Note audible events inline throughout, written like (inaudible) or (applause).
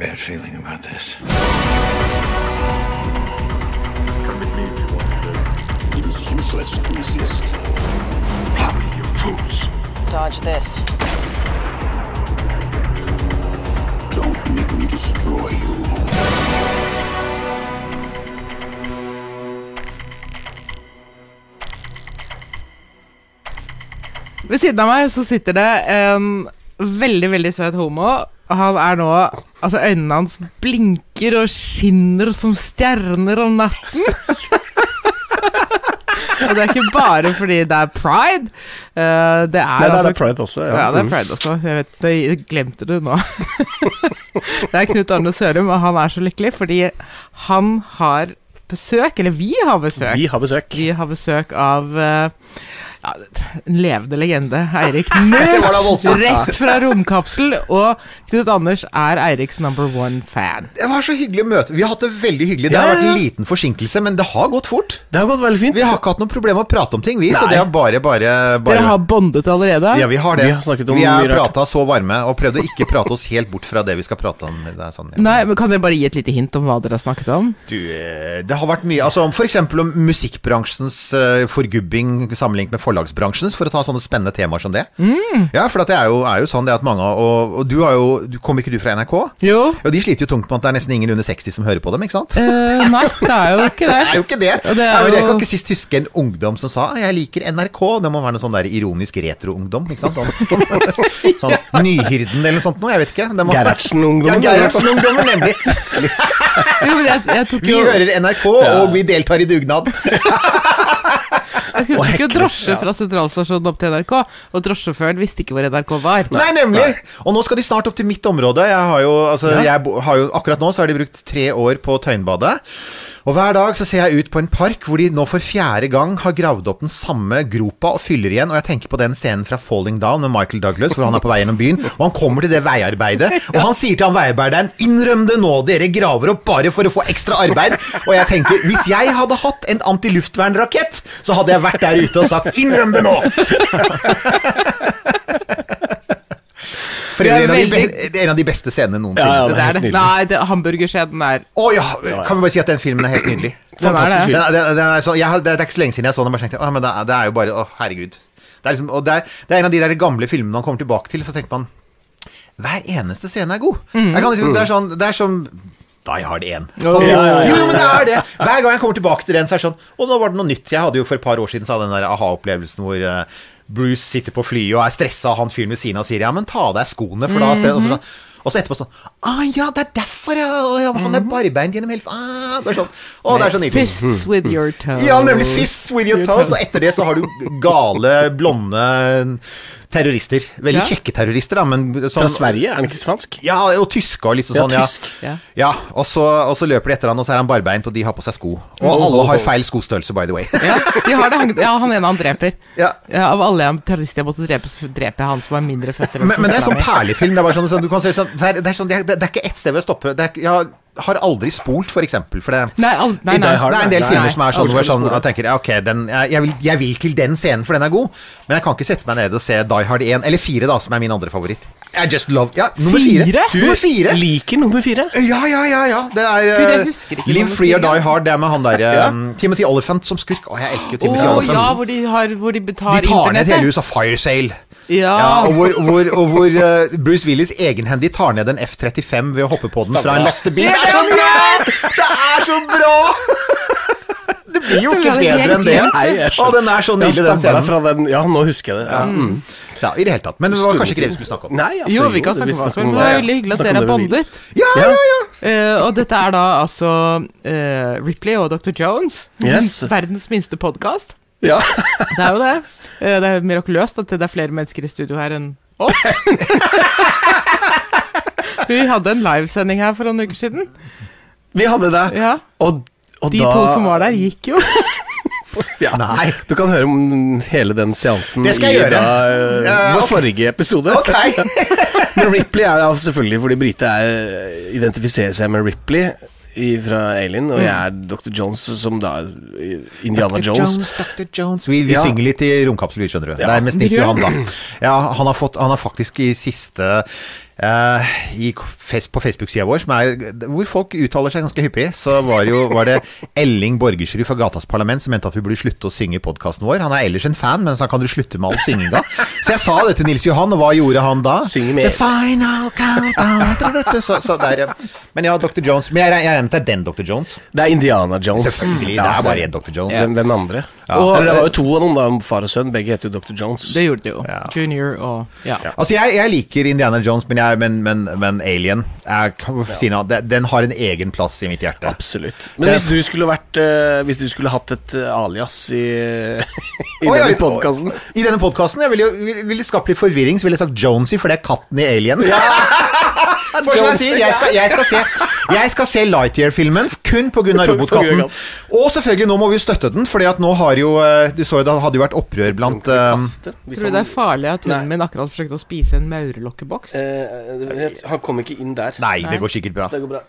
bad feeling about this. Come with me if you want to live. It is useless to resist. Come, you fools. Dodge this. Don't make me destroy you. Ved siden av meg så sitter det en veldig, veldig søt homo. Han er nå Altså, øynene hans blinker og skinner som stjerner om natten. (laughs) og det er ikke bare fordi det er pride. Uh, det er Nei, det er altså det pride også. Ja, det er pride også. Jeg vet, det glemte du nå. (laughs) det er Knut Arne Sørum, og han er så lykkelig fordi han har besøk, eller vi har besøk. Vi har besøk. Vi har besøk av eh, ja, en levende legende, Eirik (laughs) Nødt, rett fra romkapsel. Og Knut Anders er Eiriks number one fan. Det var så hyggelig å møte. Vi har hatt det veldig hyggelig. Det har Ja, vært en liten forsinkelse, men det har gått fort. Det har gått veldig fint. Vi har ikke hatt noe problem med å prate om ting, vi. Så det er bare, bare, bare Dere har bondet allerede? Ja, vi har det. Vi har snakket om vi har prata så varme, og prøvd å ikke prate oss helt bort fra det vi skal prate om. Det er sånn, ja. Nei, men Kan dere bare gi et lite hint om hva dere har snakket om? Du, eh, det har vært mye altså eksempel om musikkbransjens uh, forgubbing sammenlignet med forlagsbransjens, for å ta sånne spennende temaer som det. Mm. Ja, for det er jo, er jo sånn det at mange Og, og du har jo Kom ikke du fra NRK? Jo. Og de sliter jo tungt med at det er nesten ingen under 60 som hører på dem, ikke sant? Eh, nei, det er jo ikke (laughs) Det det. er jo ikke det. Det er Ja, Jeg kan ikke sist huske en ungdom som sa 'jeg liker NRK'. Det må være noe sånn der ironisk retro-ungdom. Ikke sant? Sånn, (laughs) sånn Nyhyrden eller noe sånt noe. Jeg vet ikke. Det må- Gerhardsen-ungdommen. Ja, Gerhardsen-ungdommen, nemlig. (laughs) Jo, men jeg, jeg tok Vi jo hører NRK, og vi deltar i dugnad. Jeg tok jo drosje fra sentralstasjonen opp til NRK, og drosjesjåføren visste ikke hvor NRK var. Nei, nemlig! Og nå skal de snart opp til mitt område. Jeg har jo, altså, jeg har jo Akkurat nå så har de brukt tre år på Tøyenbadet. Og hver dag så ser jeg ut på en park hvor de nå for fjerde gang har gravd opp den samme gropa og fyller igjen. Og jeg tenker på den scenen fra Falling Down med Michael Douglas, hvor han er på vei gjennom byen. Og han kommer til det veiarbeidet, og han sier til han veiarbeideren 'Innrøm det nå, dere graver opp bare for å få ekstra arbeid'. Og jeg tenker, hvis jeg hadde hatt en antiluftvernrakett, så hadde jeg vært der ute og sagt 'Innrøm det nå'! For er øvrig en, av de veldig- en av de beste scenene noensinne. Ja, ja. Nei, det, hamburgerskjeden er Å ja! Kan vi bare si at den filmen er helt nydelig? (laughs) Det. Den, er- den, den så, jeg, det, ikke så lenge siden jeg så den, bare tenkte å, men det, er, det er jo bare Å, herregud. Det er, liksom, og det, er, det er en av de der gamle filmene man kommer tilbake til, så tenker man Hver eneste scene er god. Mm. Jeg kan liksom, det er sånn Det er sånn Die Hard 1. Jo. Sånn, Ja, ja, Jo, jo, men det er det. Hver gang jeg kommer tilbake til den, så er det sånn Og nå var det noe nytt. Jeg hadde jo for et par år siden så hadde den der aha-opplevelsen hvor eh, Bruce sitter på flyet og er stressa, han fyren ved siden av sier ja, men ta av deg skoene, for da så, sånn, og så etterpå sånn ah, ja, det er derfor ja, ja, han er barbeint gjennom hele ah, Det er sånn Å, det er så nydelig. Fists with your toes. Ja, nemlig Fists with your toes. Og etter det så har du gale, blonde terrorister. Veldig Ja. kjekke terrorister, da, men sånn Fra Sverige? Er han ikke svensk? Ja, og tyske og liksom sånn. Ja, tysk. Ja. ja og, så, og så løper de etter han, og så er han barbeint, og de har på seg sko. Og alle har feil skostørrelse, by the way. Ja, de har det. Han, ja, han ene han dreper. Ja. Ja, av alle terrorister jeg måtte drepe, så dreper jeg han som har mindre føtter. Men, men det er sånn perlefilm. Det er bare sånn, sånn, du kan se sånn, det, er, er sånn, det, er, det er ikke ett sted ved å stoppe. Det er, jeg har aldri spolt, for eksempel. For det, Nei, al nei, nei. Det er en del Nei, filmer nei. som er sånn hvor jeg, sånn, jeg tenker ok, den, jeg, jeg, vil, jeg vil til den scenen, for den er god. Men jeg kan ikke sette meg ned og se Die Hard 1, eller 4, da, som er min andre favoritt. I just love Ja, nummer fire. Fire? Du Nummer fire. liker nummer fire? Ja, ja, ja. ja Det er eh, ikke Live Free or. Die Hard. Det er med han der um, Timothy Oliphant som skurk. Å, jeg elsker Timothy oh, Oliphant. ja, hvor de, har, hvor de De tar internettet. ned hele huset av Fire Sale. Ja. Ja, og hvor, hvor, og hvor uh, Bruce Willis egenhendig tar ned en F-35 ved å hoppe på den fra en lastebil. Det er så bra! Det er så bra! (laughs) Det blir jo ikke bedre enn det. Nei, jeg Å, den er så nydelig, den scenen. fra den Ja, nå husker jeg det. Ja. Mm. Ja, I det hele tatt. Men det var kanskje ikke det vi skulle snakke om. Nei, altså, Jo, vi kan snakke om helst, men det er veldig hyggelig at dere har er bondet. Ja, ja, ja. Uh, og dette er da altså uh, Ripley og Dr. Jones. Yes. Verdens minste podkast. Ja. (laughs) Det er jo det. Uh, det er mirakuløst at det er flere mennesker i studio her enn oss. (laughs) Vi hadde en livesending her for noen uker siden. Vi hadde det. Ja. Og, og De da to som var der, gikk jo. Ja. Nei. Du kan høre om hele den seansen Det skal jeg i gjøre. Da, uh, vår ok. forrige episode. Okay. (laughs) Men Ripley er altså selvfølgelig fordi Brite er, identifiserer seg med Ripley fra Alien, og jeg er Dr. Jones som da Indiana Dr. Jones. Dr. Jones. Vi, vi Ja. synger litt i romkapsel, vi, skjønner du. Ja. Det er mest Nils Johan, da. Ja, han har, fått, han har faktisk i siste eh, i på Facebook-sida vår, som er, hvor folk uttaler seg ganske hyppig, så var, jo, var det Elling Borgersrud fra Gatas Parlament som mente at vi burde slutte å synge i podkasten vår. Han er ellers en fan, men så kan dere slutte med all synginga. Så jeg sa det til Nils Johan, og hva gjorde han da? Synge med. The final countdown så, så der, Men ja, Dr. Jones. Men jeg, regner med det er den Dr. Jones. Det er Indiana Jones. Selvfølgelig. Det er bare én Dr. Jones. Den hvem andre? Og- Eller det var jo to av noen, da. Far og sønn. Begge heter jo Dr. Jones. Det gjorde det jo. Ja. Junior og Ja. Altså, jeg, jeg liker Indiana Jones, men, jeg, men, men, men Alien jeg, Sina, si Den har en egen plass i mitt hjerte. Absolutt. Men Det- hvis du skulle vært uh, Hvis du skulle hatt et eh, alias i, (laughs) i oh, denne podkasten I denne podkasten ville jeg ville, ville skapt litt forvirring, så ville jeg sagt Jonesy, for det er katten i Alien. (laughs) For som jeg sier, jeg skal, jeg skal se, jeg skal se Lightyear-filmen kun pga. Robotkatten. Og selvfølgelig, nå må vi støtte den, Fordi at nå har jo eh, Du så jo det hadde jo vært opprør blant eh, Tror du det er farlig at hunden min akkurat forsøkte å spise en maurlokkeboks? Eh, Han kom ikke inn der. Nei, det går sikkert bra. Det går bra.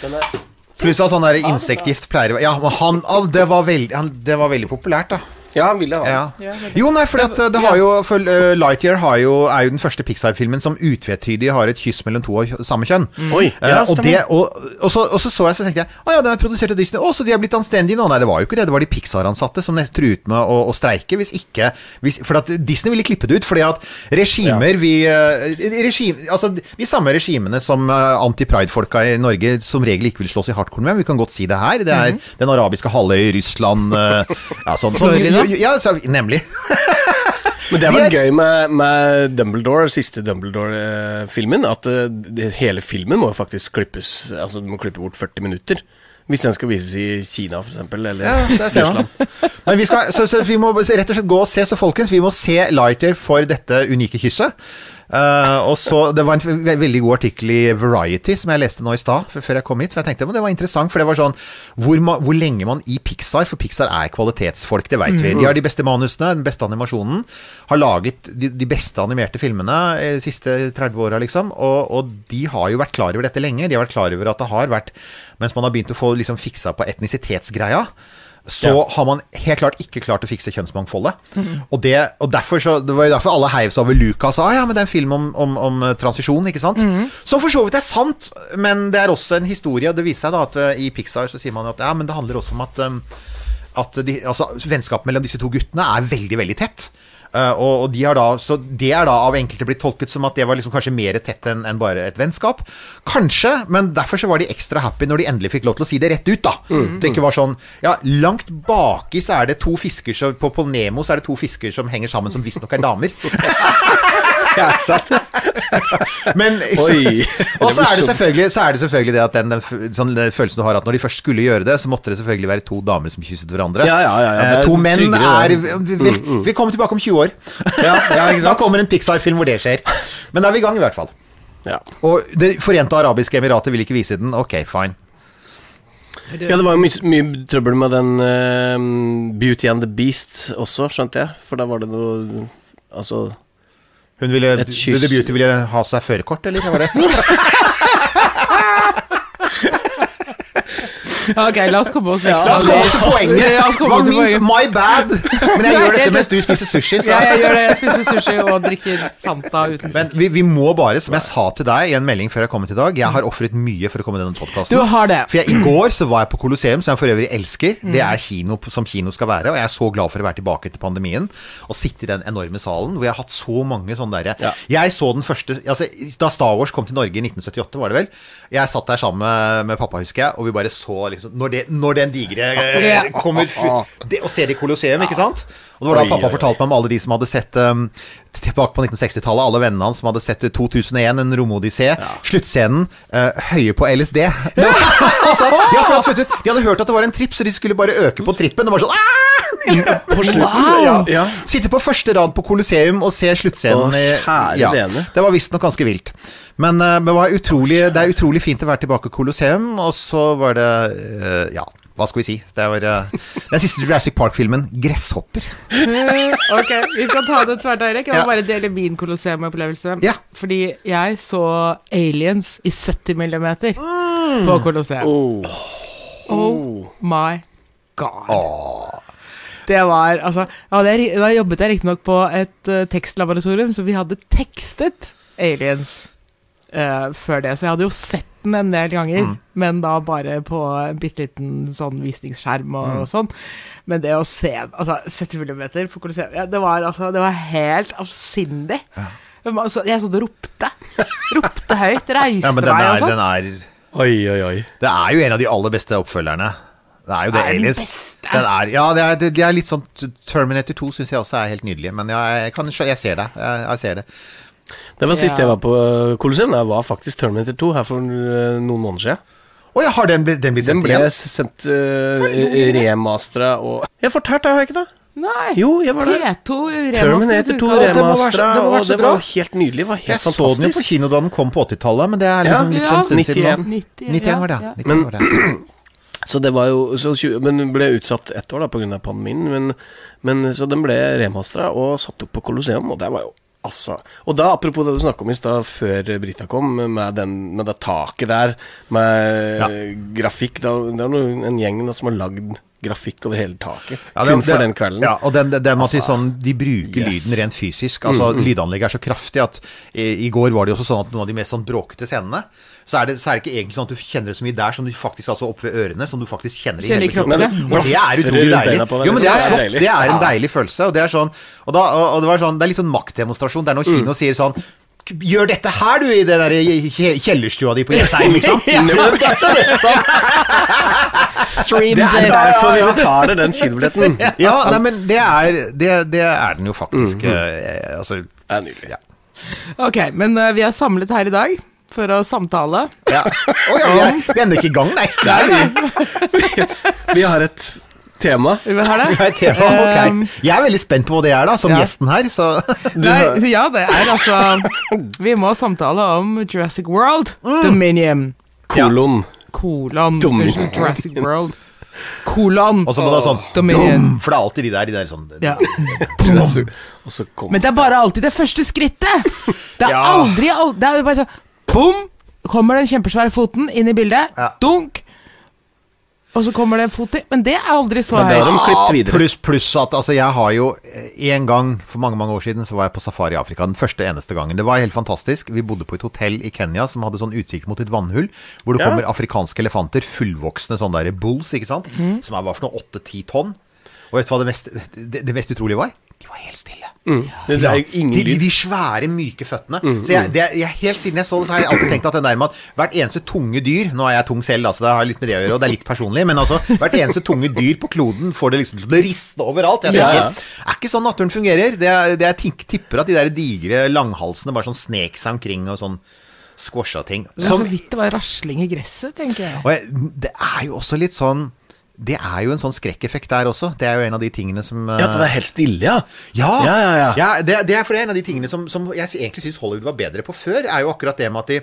Den er Pluss at sånn insektgift pleier å Ja, han, det, var veldig, han det var veldig populært, da. Ja, han ville ha den. Ja. Ja, Jo, nei, for, at eh, det har jo for, eh, Lightyear har jo, er jo den første Pixar-filmen som utvetydig har et kyss mellom to av samme kjønn. Oi, Eh, ja, og, det, og, og, så, og så så jeg så tenkte jeg Å ja, den er produsert av Disney. Å, så de har blitt anstendige nå? Nei, det var jo ikke det. Det var de Pixar-ansatte som truet med å, å streike hvis ikke hvis, For at Disney ville klippe det ut. Fordi at regimer vi eh, regim, Altså de samme regimene som anti-pride-folka i Norge som regel ikke vil slåss i hardcore med, vi kan godt si det her. Det er den arabiske halvøy, Russland ja, sånn, sånn, Ja, så, nemlig. Men det De var er- gøy med, med Dumbledore, siste Dumbledore-filmen, at eh, det, hele filmen må faktisk klippes Altså, du må klippe bort 40 minutter. Hvis den skal vises i Kina, for eksempel, eller Ja. Russland. Men vi, skal, så, så vi må rett og slett gå og se, så folkens, vi må se Lighter for dette unike kysset. Eh, og så, Det var en veldig god artikkel i Variety som jeg leste nå i stad, før jeg kom hit. For jeg tenkte, men Det var interessant, for det var sånn hvor, hvor lenge man i Pixar For Pixar er kvalitetsfolk, det veit vi. De har de beste manusene, den beste animasjonen. Har laget de, de beste animerte filmene eh, de siste 30 åra, liksom. Og, og de har jo vært klar over dette lenge. De har vært klar over at det har vært Mens man har begynt å få liksom fiksa på etnisitetsgreia så har man helt klart ikke klart å fikse kjønnsmangfoldet. Og, det, og derfor så, Det var jo derfor alle heiv seg over Luca og sa ah, ja, men det er en film om, om, om eh, transisjon. ikke sant? Som for så vidt er sant, men det er også en historie. Det viser seg da at eh, i Pixar så sier man at ja, men det handler også om at, um, at de, altså, vennskapet mellom disse to guttene er veldig, veldig tett. Eh, og, og de har da, så det er da av enkelte blitt tolket som at det var liksom kanskje mer tett enn en bare et vennskap. Kanskje, men derfor så var de ekstra happy når de endelig fikk lov til å si det rett ut. da Det ikke var sånn Ja, langt baki så er det to fisker som På, på Nemo så er det to fisker som henger sammen, som visstnok er damer. (laughs) Ja, sant? (laughs) Men Og så er, det selvfølgelig, så er det selvfølgelig det at den, den, f- sånn, den følelsen du har at når de først skulle gjøre det, så måtte det selvfølgelig være to damer som kysset hverandre. Ja, ja, ja, ja, det Eh, er to menn tryggere, er det. vi, vi, vi kommer tilbake om 20 år. Da (laughs) kommer en Pixar-film hvor det skjer. Men da er vi i gang, i hvert fall. Ja. Og Det forente arabiske emiratet vil ikke vise den. Ok, fine. ja, det var jo mye, mye trøbbel med den eh, Beauty and the Beast også, skjønte jeg. For da var det noe Altså Hun ville, Et kyss. Beauty ville ha seg førerkort, eller? hva Var det? (laughs) Ok, la oss komme oss vekk. La oss komme til poenget! Ja, oss komme Hva til min, poenget. my bad! Men jeg gjør dette mens du spiser sushi, så Ja, jeg gjør det. Jeg spiser sushi og drikker Fanta uten Men vi, vi må bare, som jeg sa til deg i en melding før jeg kom hit i dag Jeg har ofret mye for å komme i denne Du podkasten. har det. For jeg, I går så var jeg på Colosseum, som jeg for øvrig elsker. Det er kino som kino skal være. Og jeg er så glad for å være tilbake etter pandemien og sitte i den enorme salen hvor jeg har hatt så mange sånne derre Jeg så den første altså, Da Star Wars kom til Norge i 1978, var det vel. Jeg satt der sammen med, med pappa, husker jeg, og vi bare så liksom Når, det, når den digre eh, (laughs) kommer fu- det, Og ser det i Colosseum, ikke sant? Og det var da pappa fortalte meg om alle de som hadde sett um, tilbake på 1960-tallet, alle vennene hans som hadde sett 2001, en romodyssé, sluttscenen, uh, høye på LSD. Var, (laughs) (laughs) altså, ja, de hadde hørt at det var en tripp, så de skulle bare øke på trippen. Det var sånn «Ah!» På slutten? Wow! Ja, ja. Sitte på første rad på Colosseum og se sluttscenen. Ja, det var visstnok ganske vilt. Men, uh, men det, var utrolig, det er utrolig fint å være tilbake i Colosseum, og så var det uh, Ja, hva skal vi si? Det var uh, den siste Jurassic Park-filmen, 'Gresshopper'. (laughs) Ok, vi skal ta det tvert, Eirik. Jeg må Ja. bare dele min Colosseum-opplevelse. Ja. Fordi jeg så Aliens i 70 millimeter på Colosseum. Oh. Oh my god. Det var altså ja, det Da jobbet jeg riktignok på et uh, tekstlaboratorium, så vi hadde tekstet Aliens uh, før det, så jeg hadde jo sett den en del ganger, Mm. men da bare på en bitte liten sånn visningsskjerm og, Mm. og sånn. Men det å se altså 70 millimeter på Colosseum, ja, det var altså Det var helt avsindig. Ja. Altså, jeg sånn ropte. Ropte høyt, reiste (laughs) Ja, men den meg og sånn. Oi, oi, oi. Det er jo en av de aller beste oppfølgerne. Det er jo det, Er den beste? Den er, ja, det er, det, det er litt sånn Terminator 2 syns jeg også er helt nydelig. Men ja, jeg, kan, jeg ser det. Jeg, jeg ser det. Det var sist Ja. jeg var på uh, Colosseum. Jeg var faktisk Terminator 2 her for uh, noen måneder siden. Å ja, har den blitt, den igjen? Den ble igjen? sendt uh, remastera og Jeg fortalte det, har jeg ikke det? Nei! Jo, jeg var der. T2 Terminator 2 remastered det må være så- remastera, det og det var helt nydelig. Var helt Jeg helt så den jo på kino da den kom på 80-tallet, men det er liksom Ja, litt ja. en stund siden nå. 91. 91 var det, ja. 91 Men- var det. (clears throat) Så det var jo så, Men ble utsatt ett år da pga. pandemien. Men, men så den ble remastra og satt opp på Colosseum, og det var jo Altså Og da, apropos det du snakka om i stad, før Brita kom, med, den, med det taket der, med Ja. grafikk da, Det er noen, en gjeng da, som har lagd grafikk over hele taket. Ja, det- kun for det- den kvelden. Ja, og den, den, den Altså, sånn, de bruker yes. lyden rent fysisk. Altså, Lydanlegget er så kraftig at i, i går var det også sånn at noen av de mest sånn bråkete scenene, så er, det, så er det ikke egentlig sånn at du kjenner det så mye der som du faktisk altså opp ved ørene, som du faktisk kjenner i Kjenner i hele kroppen. Og det er utrolig deilig. Jo, men det er liksom. flott. Det er en deilig. følelse. Og det er sånn Og, da, og, det var sånn Det er litt sånn maktdemonstrasjon. Det er når kino sier sånn Gjør dette her, du, i den der kjellerstua di på Jessheim, liksom. (laughs) Gjør dette, du! Sånn. Stream Det er derfor vi betaler den kinobilletten. (laughs) Det Ja, nei, men det er, det, det er den jo faktisk. eh, altså, er nydelig. ja. Ok, men uh, vi er samlet her i dag for å samtale. Ja. Oh, ja, vi er, vi er ennå ikke i gang, nei. (laughs) Vi har et tema. Vi har det. (laughs) Vi har et tema, ok. Jeg er veldig spent på hva det er, da, som ja. gjesten her. Så Nei, ja, det er altså Vi må samtale om Jurassic World. Dominion. Kolon. Kolon. Dominion. Unnskyld, Jurassic World. Kolon. Og så må det være sånn Dominion. dum, For det er alltid de der, de der sånn Ja. (laughs) Og så kom Men det er bare alltid det første skrittet! Det er Ja. aldri al- Det er bare sånn Bom! Kommer den kjempesvære foten inn i bildet. Ja. Dunk! Og så kommer det en fot til. Men det er aldri så høyt. de. Pluss pluss at altså, jeg har jo eh, En gang for mange mange år siden så var jeg på safari i Afrika. Den første eneste gangen. Det var helt fantastisk. Vi bodde på et hotell i Kenya som hadde sånn utsikt mot et vannhull. Hvor det Ja. kommer afrikanske elefanter, fullvoksne sånne der bulls, ikke sant. Mm. Som er hva for noe åtte-ti tonn. Og vet du hva det mest, det, det mest utrolige var? De var helt stille. Det, det er jo ingen de, de, de svære, myke føttene. Så jeg, det, jeg, Helt siden jeg så det, så har jeg alltid tenkt at den der med at hvert eneste tunge dyr Nå er jeg tung selv, da, så det har litt med det å gjøre, og det er litt personlig, men altså hvert eneste tunge dyr på kloden får det liksom til å riste overalt. Jeg tenker, Ja, ja. Er ikke sånn naturen fungerer. Det det jeg tink, tipper at de der digre langhalsene bare sånn snek seg omkring og sånn squasha ting. Det er Som, så vidt det var rasling i gresset, tenker jeg. og jeg, det er jo også litt sånn Det er jo en sånn skrekkeffekt der også. Det er jo en av de tingene som Ja, at det er helt stille, ja. ja, Ja, ja, ja. det, det er for det er en av de tingene som, som jeg egentlig syns Hollywood var bedre på før, er jo akkurat det med at de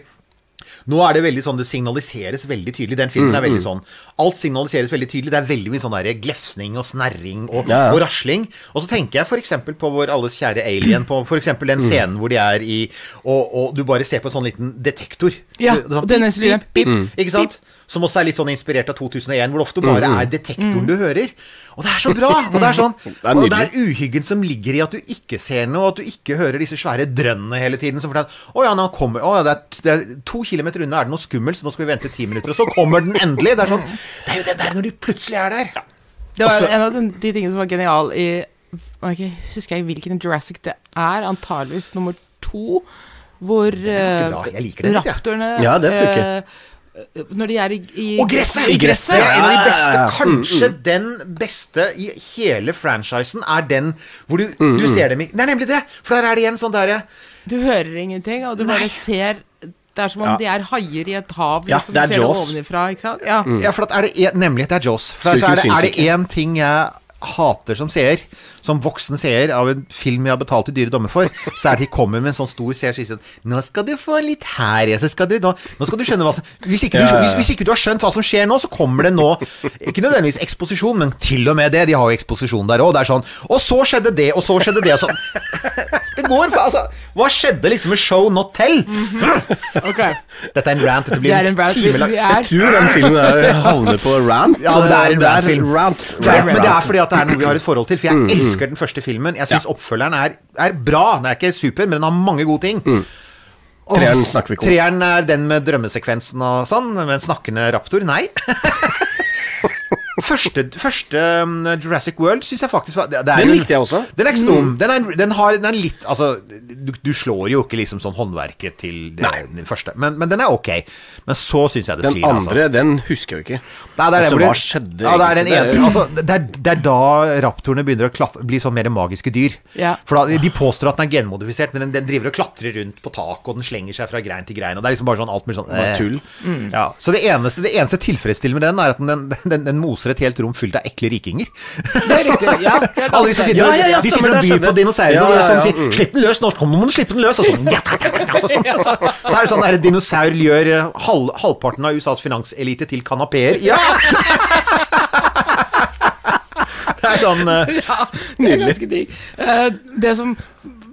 nå er det veldig sånn, det signaliseres veldig tydelig. Den filmen Mm, er veldig sånn Alt signaliseres veldig tydelig. Det er veldig mye sånn der glefsning og snerring og, Ja, ja. og rasling. Og så tenker jeg f.eks. på vår alles kjære Alien, på f.eks. Mm. den scenen hvor de er i og, og du bare ser på en sånn liten detektor. Ja, sånn den pip, eneste pip, pip, Mm. Ikke sant? Som også er litt sånn inspirert av 2001, hvor det ofte bare er detektoren du hører. Og det er så bra! Og det er sånn (laughs) er Og det er uhyggen som ligger i at du ikke ser noe, og at du ikke hører disse svære drønnene hele tiden. Som forteller Å ja, nå kommer Å ja, det er, det er to kilometer unna er det noe skummelt, så nå skal vi vente ti minutter. Og så kommer den endelig! Det er sånn Det er jo den der når de plutselig er der. Det var en av de, tingene som var genial i Jeg husker jeg hvilken Jurassic det er. Antageligvis nummer to. Hvor eh, litt, raptorene Ja, det funker. eh, Når de er i, i Og gresset! I gresset! Det er en av de beste. kanskje mm. ja. Kanskje den beste i hele franchisen er den hvor du, du ser dem i Det er nemlig det! For der er det igjen sånn derre Du hører ingenting, og du bare ser Det er som om Ja. de er haier i et hav. Ja, liksom, det er Jaws. ovenifra, ikke sant? Ja. Ja, for at er det en, nemlig det er Jaws. For er det, er det én ting jeg hater som seer, som voksen seer av en film jeg har betalt i dyre dommer for, så er det de kommer med en sånn stor seer sånn Nå skal du få litt her, så skal du nå, nå skal du skjønne hva som hvis ikke, du, hvis, hvis ikke du har skjønt hva som skjer nå, så kommer det nå Ikke nødvendigvis eksposisjon, men til og med det. De har jo eksposisjon der òg. Det er sånn Og så skjedde det, og så skjedde det, og sånn. (laughs) Det går for Altså, hva skjedde liksom med show not tell? (laughs) Ok. Dette er en rant. Dette Det blir er en timelang. Jeg tror den filmen (laughs) der havner på rant. Ja, det er en Det rant-film. Rant, rant, men det er fordi at det er noe vi har et forhold til. For jeg elsker den første filmen. Jeg syns oppfølgeren er, er bra. Den er ikke super, men den har mange gode ting. Treeren snakker vi ikke om. Treeren er den med drømmesekvensen og sånn, med en snakkende raptor. Nei. (laughs) Første, første um, Jurassic World syns jeg faktisk var er Den likte jeg også. Den er ikke så dum. Den, er, den, har, den er litt Altså, du, du slår jo ikke liksom sånn håndverket til det, den første, men, men den er ok. Men så syns jeg det Den sklir, altså. andre, den husker jeg jo ikke. Nei, det er altså, hva skjedde Ja, det er den ene, altså, det, er, det er da raptorene begynner å klatre, bli sånn mer magiske dyr. Ja. For da, De påstår at den er genmodifisert, men den, den driver og klatrer rundt på tak, og den slenger seg fra grein til grein. Og Det er liksom bare sånn alt mulig sånn eh. tull. Ja, så det eneste, det eneste tilfredsstillende med den, er at den, den, den moser et helt rom fullt av ekle rikinger. Er. Ja, (laughs) er Alle de som sitter, Ja, ja, ja, de sitter og byr på dinosaurer og sånn sier mm. 'Slipp den løs, nå må du slippe den løs!' Og sånn, (laughs) så, sånn så, så er det sånn der dinosaur gjør eh, halv, halvparten av USAs finanselite til kanapeer. Ja! (laughs) Det er sånn eh, Det er ganske digg. Eh, det som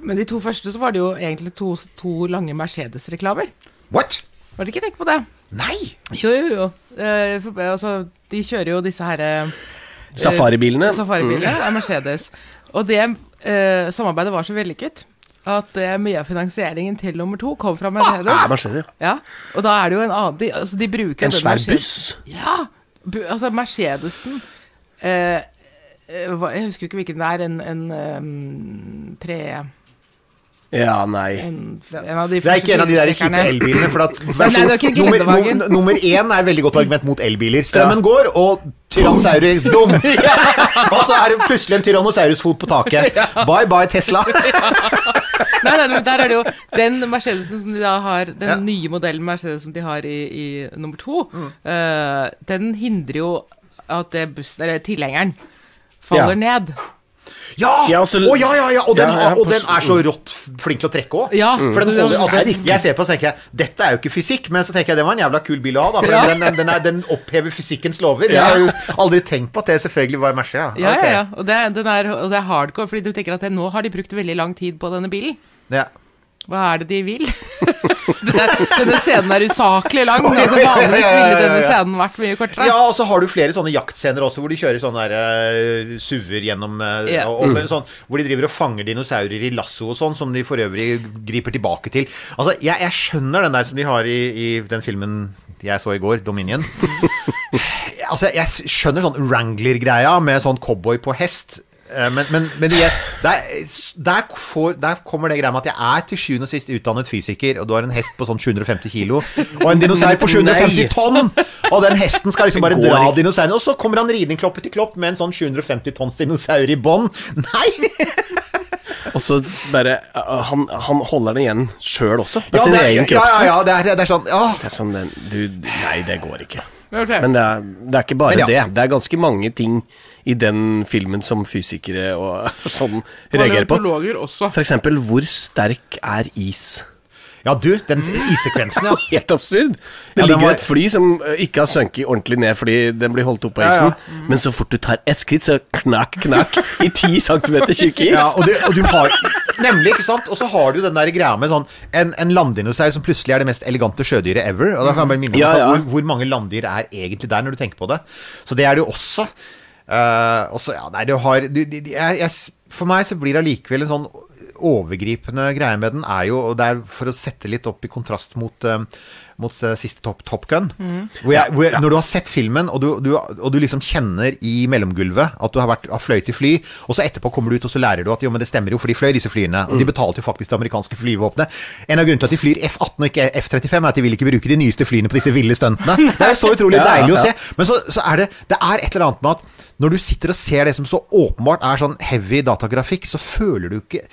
Men de to første så var det jo egentlig to, to lange Mercedes-reklamer. What? Var det ikke tenkt på det? Nei! Jo, jo, jo. Eh, for, altså, de kjører jo disse herre Safaribilene. Safaribiler av Mercedes. Og det eh, samarbeidet var så vellykket at eh, mye av finansieringen til nummer to kom fra Mercedes. Ja, Mercedes. Ja, og da er det jo en annen de, altså, de bruker En svær buss. Ja! Bu, altså Mercedesen eh, eh, Jeg husker ikke hvilken det er. En, en um, tre... Ja, nei. En, en av de Det er ikke en av de der hippe elbilene. For at (laughs) Nei, versjon, er ikke nummer, num- nummer én er veldig godt argument mot elbiler. Strømmen går, og Tyrannosaurus dum! (laughs) Og så er det plutselig en Tyrannosaurus-fot på taket. (laughs) Bye bye, Tesla. Nei, nei, men der er det jo den Mercedesen som de da har Den Ja. nye modellen Mercedes som de har i, i nummer to, Mm. uh, den hindrer jo at bussen, eller tilhengeren, faller Ja. ned. Ja! Ja, altså- oh, ja, ja, ja! Og den, Ja, ja, og den er så rått flink til å trekke òg. Ja. For den Mm. holder, altså, jeg ser på og tenker jeg, dette er jo ikke fysikk, men så tenker jeg det var en jævla kul bil å ha. Da, for Ja. den, den, den, er, den opphever fysikkens lover. Jeg har jo aldri tenkt på at det selvfølgelig var Merce. Ja. Ja, okay. ja, ja. Og det, den er, og det er hardcore, fordi du tenker at det, nå har de brukt veldig lang tid på denne bilen. Ja. Hva er det de vil? (laughs) det denne scenen er usaklig lang. Ja, Altså, ja, ja, vanligvis ville denne scenen vært mye kortere. Ja, og så har du flere sånne jaktscener også, hvor de kjører sånne der, uh, SUV-er gjennom uh, yeah. og, og, sånn, Hvor de driver og fanger dinosaurer i lasso og sånn, som de for øvrig griper tilbake til. Altså, jeg, jeg skjønner den der som de har i, i den filmen jeg så i går, Dominion. (laughs) altså, jeg skjønner sånn Wrangler-greia med sånn cowboy på hest. Eh, Men, men, men jeg, der, der, får, der kommer det greia med at jeg er til sjuende og sist utdannet fysiker, og du har en hest på sånn 750 kilo, og en dinosaur på 750 Nei. tonn! Og den hesten skal liksom bare dra dinosauren, og så kommer han ridende kloppe til klopp med en sånn 750 tonns dinosaur i bånn. Nei! Og så bare uh, han, han holder den igjen sjøl også. Med Ja, sin det egen ja, ja, ja, det er, det er sånn ja. Det er sånn den du, Nei, det går ikke. Ok. Men det er, det er ikke bare ja. det. Det er ganske mange ting i den filmen som fysikere og (laughs) sånn reagerer på. Også. For eksempel, hvor sterk er is? Ja, du, den issekvensen, ja. (laughs) Helt absurd. Det Ja, ligger var- et fly som eh, ikke har sunket ordentlig ned fordi den blir holdt oppe på Ja, ja. isen, men så fort du tar ett skritt, så knakk, knakk i ti centimeter tjukk is. Ja, og du, og du har Nemlig, ikke sant? Og så har du den der greia med sånn En, en landdinosaur som plutselig er det mest elegante sjødyret ever. Og da kan jeg bare minne om Ja, ja. Hvor, hvor mange landdyr er egentlig der, når du tenker på det. Så det er det jo også. Uh, også ja, nei, du har du, de, de, jeg, jeg, For meg så blir det allikevel en sånn overgripende greie med den, er jo Og det er for å sette litt opp i kontrast mot eh, mot eh, siste Top, top Gun. Hvor jeg, hvor jeg, Når du har sett filmen, og du, du, og du liksom kjenner i mellomgulvet at du har, vært, har fløyet i fly, og så etterpå kommer du ut og så lærer du at jo, men det stemmer jo, for de fløy disse flyene. Og de betalte jo faktisk det amerikanske flyvåpenet. En av grunnene til at de flyr F-18 og ikke F-35, er at de vil ikke bruke de nyeste flyene på disse ville stuntene. (laughs) Det er jo så utrolig Ja, ja, deilig å ja. se. Men så, så er det Det er et eller annet med at når du sitter og ser det som så åpenbart er sånn heavy datagrafikk, så føler du ikke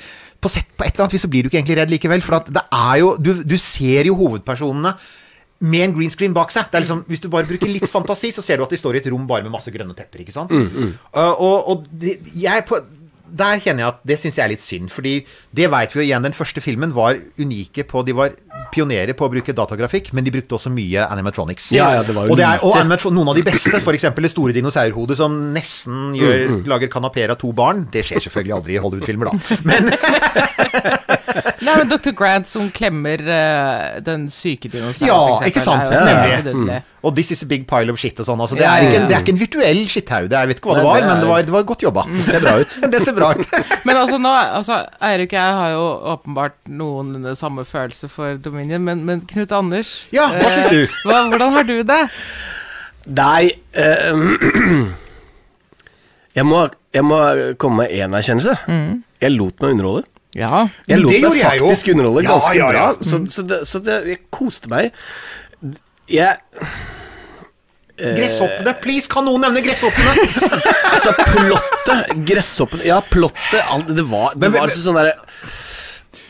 på, sett, på et eller annet vis så blir du ikke egentlig redd likevel. For at det er jo Du, du ser jo hovedpersonene med en green screen bak seg. Det er liksom, hvis du bare bruker litt fantasi, så ser du at de står i et rom bare med masse grønne tepper. ikke sant? Uh, og og de, jeg på, der kjenner jeg at det syns jeg er litt synd. Fordi det veit vi jo igjen. Den første filmen var unike på De var pionerer på å bruke datagrafikk, men de brukte også mye animatronics. Ja, ja, det var jo og, det er, og noen av de beste, f.eks. det store dinosaurhodet som nesten gjør, lager kanapeer av to barn. Det skjer selvfølgelig aldri i Hollywood-filmer, da. Men (laughs) Nei, men Dr. Grant som klemmer uh, den syke dinosauren, Ja, ikke sant? er Nemlig. vidunderlig. Og this is a big pile of shit og sånn. Altså, det, Ja, er ja, ikke, ja. det er ikke en virtuell skitthaug. Det Jeg vet ikke hva det var, det men det var, det var godt jobba. Det ser bra ut. (laughs) det ser bra ut. (laughs) Men altså nå, altså, Eirik og jeg har jo åpenbart noen samme følelse for Dominion, men, men Knut Anders Ja, hva eh, syns du? (laughs) Hva, hvordan har du det? Nei eh, (clears throat) jeg, må, jeg må komme med én erkjennelse. Jeg lot meg underholde. Ja. Jeg lot meg faktisk underholde Ja, ganske ja, ja. bra. Så, så, det, så det, jeg koste meg. Jeg Gresshoppene! Please, kan noen nevne gresshoppene? (laughs) Altså, plottet, Gresshoppene Ja, plottet, alt det var Det var altså sånn derre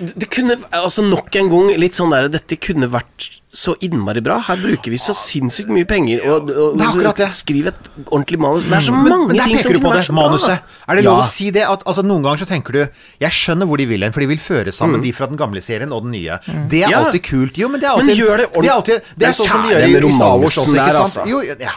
det det kunne altså nok en gang litt sånn der Dette kunne vært så innmari bra. Her bruker vi så sinnssykt mye penger. Og, og, Det er akkurat det. Skriv et ordentlig manus. Det er så mange men ting som kunne på vært det, manuset. bra. Er det lov Ja. å si det? At, altså, noen ganger så tenker du Jeg skjønner hvor de vil hen, for de vil føre sammen de fra den gamle serien og den nye. Det er Mm. Ja. alltid kult. Jo, men det er alltid Men gjør det ordentlig. det er, alltid, det er sånn som de gjør i, i Star Wars også, ikke der, altså. Jo, ja.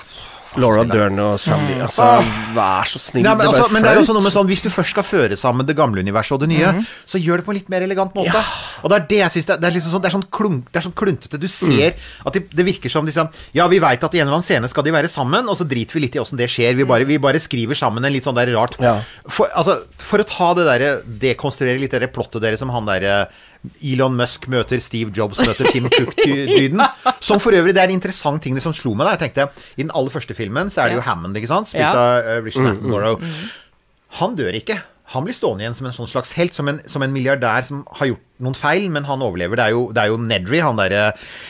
Laura Dern og Sandy. Altså, vær så snill. Nei, men, det altså, men det er jo også noe med sånn Hvis du først skal føre sammen det gamle universet og det nye, så gjør det på en litt mer elegant måte. Og det er det jeg syns det, det er liksom sånn Det er sånn, klunk, det er sånn kluntete. Du ser at det, det virker som liksom Ja, vi veit at i en eller annen scene skal de være sammen, og så driter vi litt i åssen det skjer. Vi bare, vi bare skriver sammen en litt sånn der rart Ja. for, altså, for å ta det derre Dekonstruere litt det plottet deres som han derre Elon Musk møter Steve Jobs møter Tim Cook-dyden. (laughs) Som for øvrig, det er en interessant ting det som slo meg da. Jeg tenkte, I den aller første filmen så er det jo Hammond, ikke sant? Spilt av uh, Richard Attenborough. Han dør ikke. Han blir stående igjen som en sånn slags helt, som en, som en milliardær som har gjort noen feil, men han overlever. Det er jo, det er jo Nedry, han derre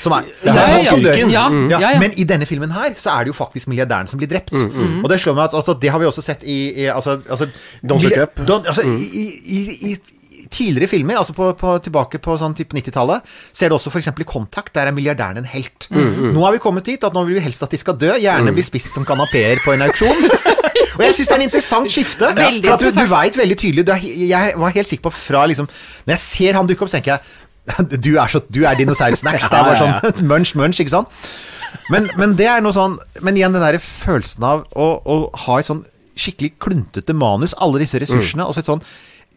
som er Ja, han ja, ja. Mm. ja, ja. Men i denne filmen her så er det jo faktisk milliardæren som blir drept. Og det slår meg at altså, det har vi også sett i, i altså, altså, Don't Look Up. Don't- altså, i, i, i, i tidligere filmer, altså på, på, tilbake på sånn type 90-tallet, ser du også f.eks. i Kontakt, der er milliardæren en helt. Nå har vi kommet dit at nå vil vi helst at de skal dø, gjerne bli spist som kanapeer på en auksjon. Og jeg syns det er en interessant skifte. Ja, for at du, du veit veldig tydelig du er, Jeg var helt sikker på fra liksom Når jeg ser han dukke opp, så tenker jeg (laughs) du er, så, du er dinosaursnacks. Det er bare sånn (laughs) munch, munch, ikke sant? Men, men det er noe sånn Men igjen den der følelsen av å, å ha et sånn skikkelig kluntete manus, alle disse ressursene, og så et sånn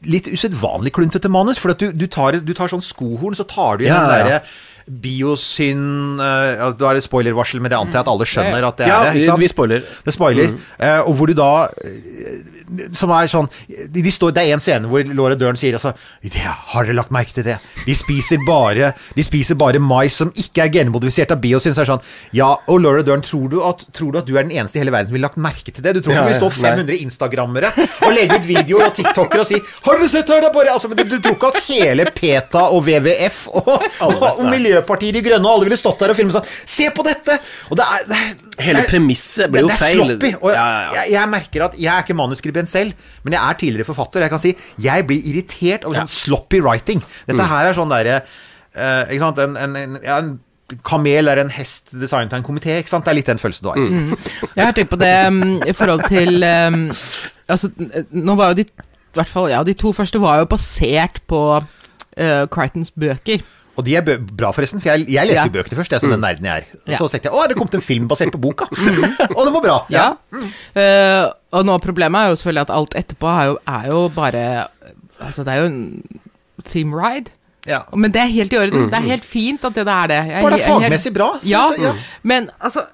litt usedvanlig kluntete manus. For at du, du, tar, du tar sånn skohorn, så tar du igjen Ja, den derre biosyn uh, Da er det spoilervarsel, men det antar jeg at alle skjønner at det Ja, er det. Ikke sant? vi spoiler. Det spoiler. Eh, og hvor du da eh, Som er sånn de, de står, Det er en scene hvor Laura Dern sier altså ja, Har dere lagt merke til det? De spiser bare De spiser bare mais som ikke er genmodifisert av biosyn. Så er det sånn Ja, og Laura Dern, tror du, at, tror du at du er den eneste i hele verden som ville lagt merke til det? Du tror ikke Ja, det vil stå nei. 500 instagrammere og legge ut videoer og tiktokere og si 'Har dere sett her?' Det er bare altså, du, du tror ikke at hele PETA og WWF og, og, og Miljøpartiet De Grønne og alle ville stått der og filmet sånn 'Se på dette!' Og det er, det er Hele premisset ble jo det er feil. sloppy. Og Ja, ja, ja. Jeg, jeg merker at jeg er ikke manuskribent selv, men jeg er tidligere forfatter. Jeg kan si jeg blir irritert over sånn sloppy writing. Dette Mm. her er sånn derre uh, Ikke sant En, en, en, ja, en kamel er en hest designet av en komité. Ikke sant? Det er litt den følelsen du har. Mm. Jeg har tenkt på det um, i forhold til um, Altså, nå var jo de i hvert fall, ja, de to første var jo basert på uh, Crichtons bøker. Og de er bra, forresten, for jeg, jeg leste Ja. jo bøkene først, er som den nerden jeg er. Ja. Så tenkte jeg å, det kom til en film basert på boka. (laughs) og den var bra. Ja. Uh, og nå problemet er jo selvfølgelig at alt etterpå er jo, er jo bare Altså, det er jo en theme ride. Ja. Men det er helt i orden. Det er helt fint at det er det. Jeg, Bare det er jeg- jeg- fagmessig bra. Ja, jeg, ja. men altså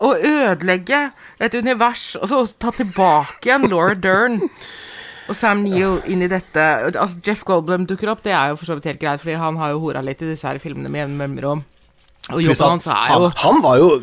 Å ødelegge et univers, og så ta tilbake igjen Laura Dern og Sam Neill inn i dette Altså Jeff Goldblum dukker opp, det er jo for så vidt helt greit, Fordi han har jo hora litt i disse her filmene med jevne mellomrom. Og jobben hans er jo Han Han var jo-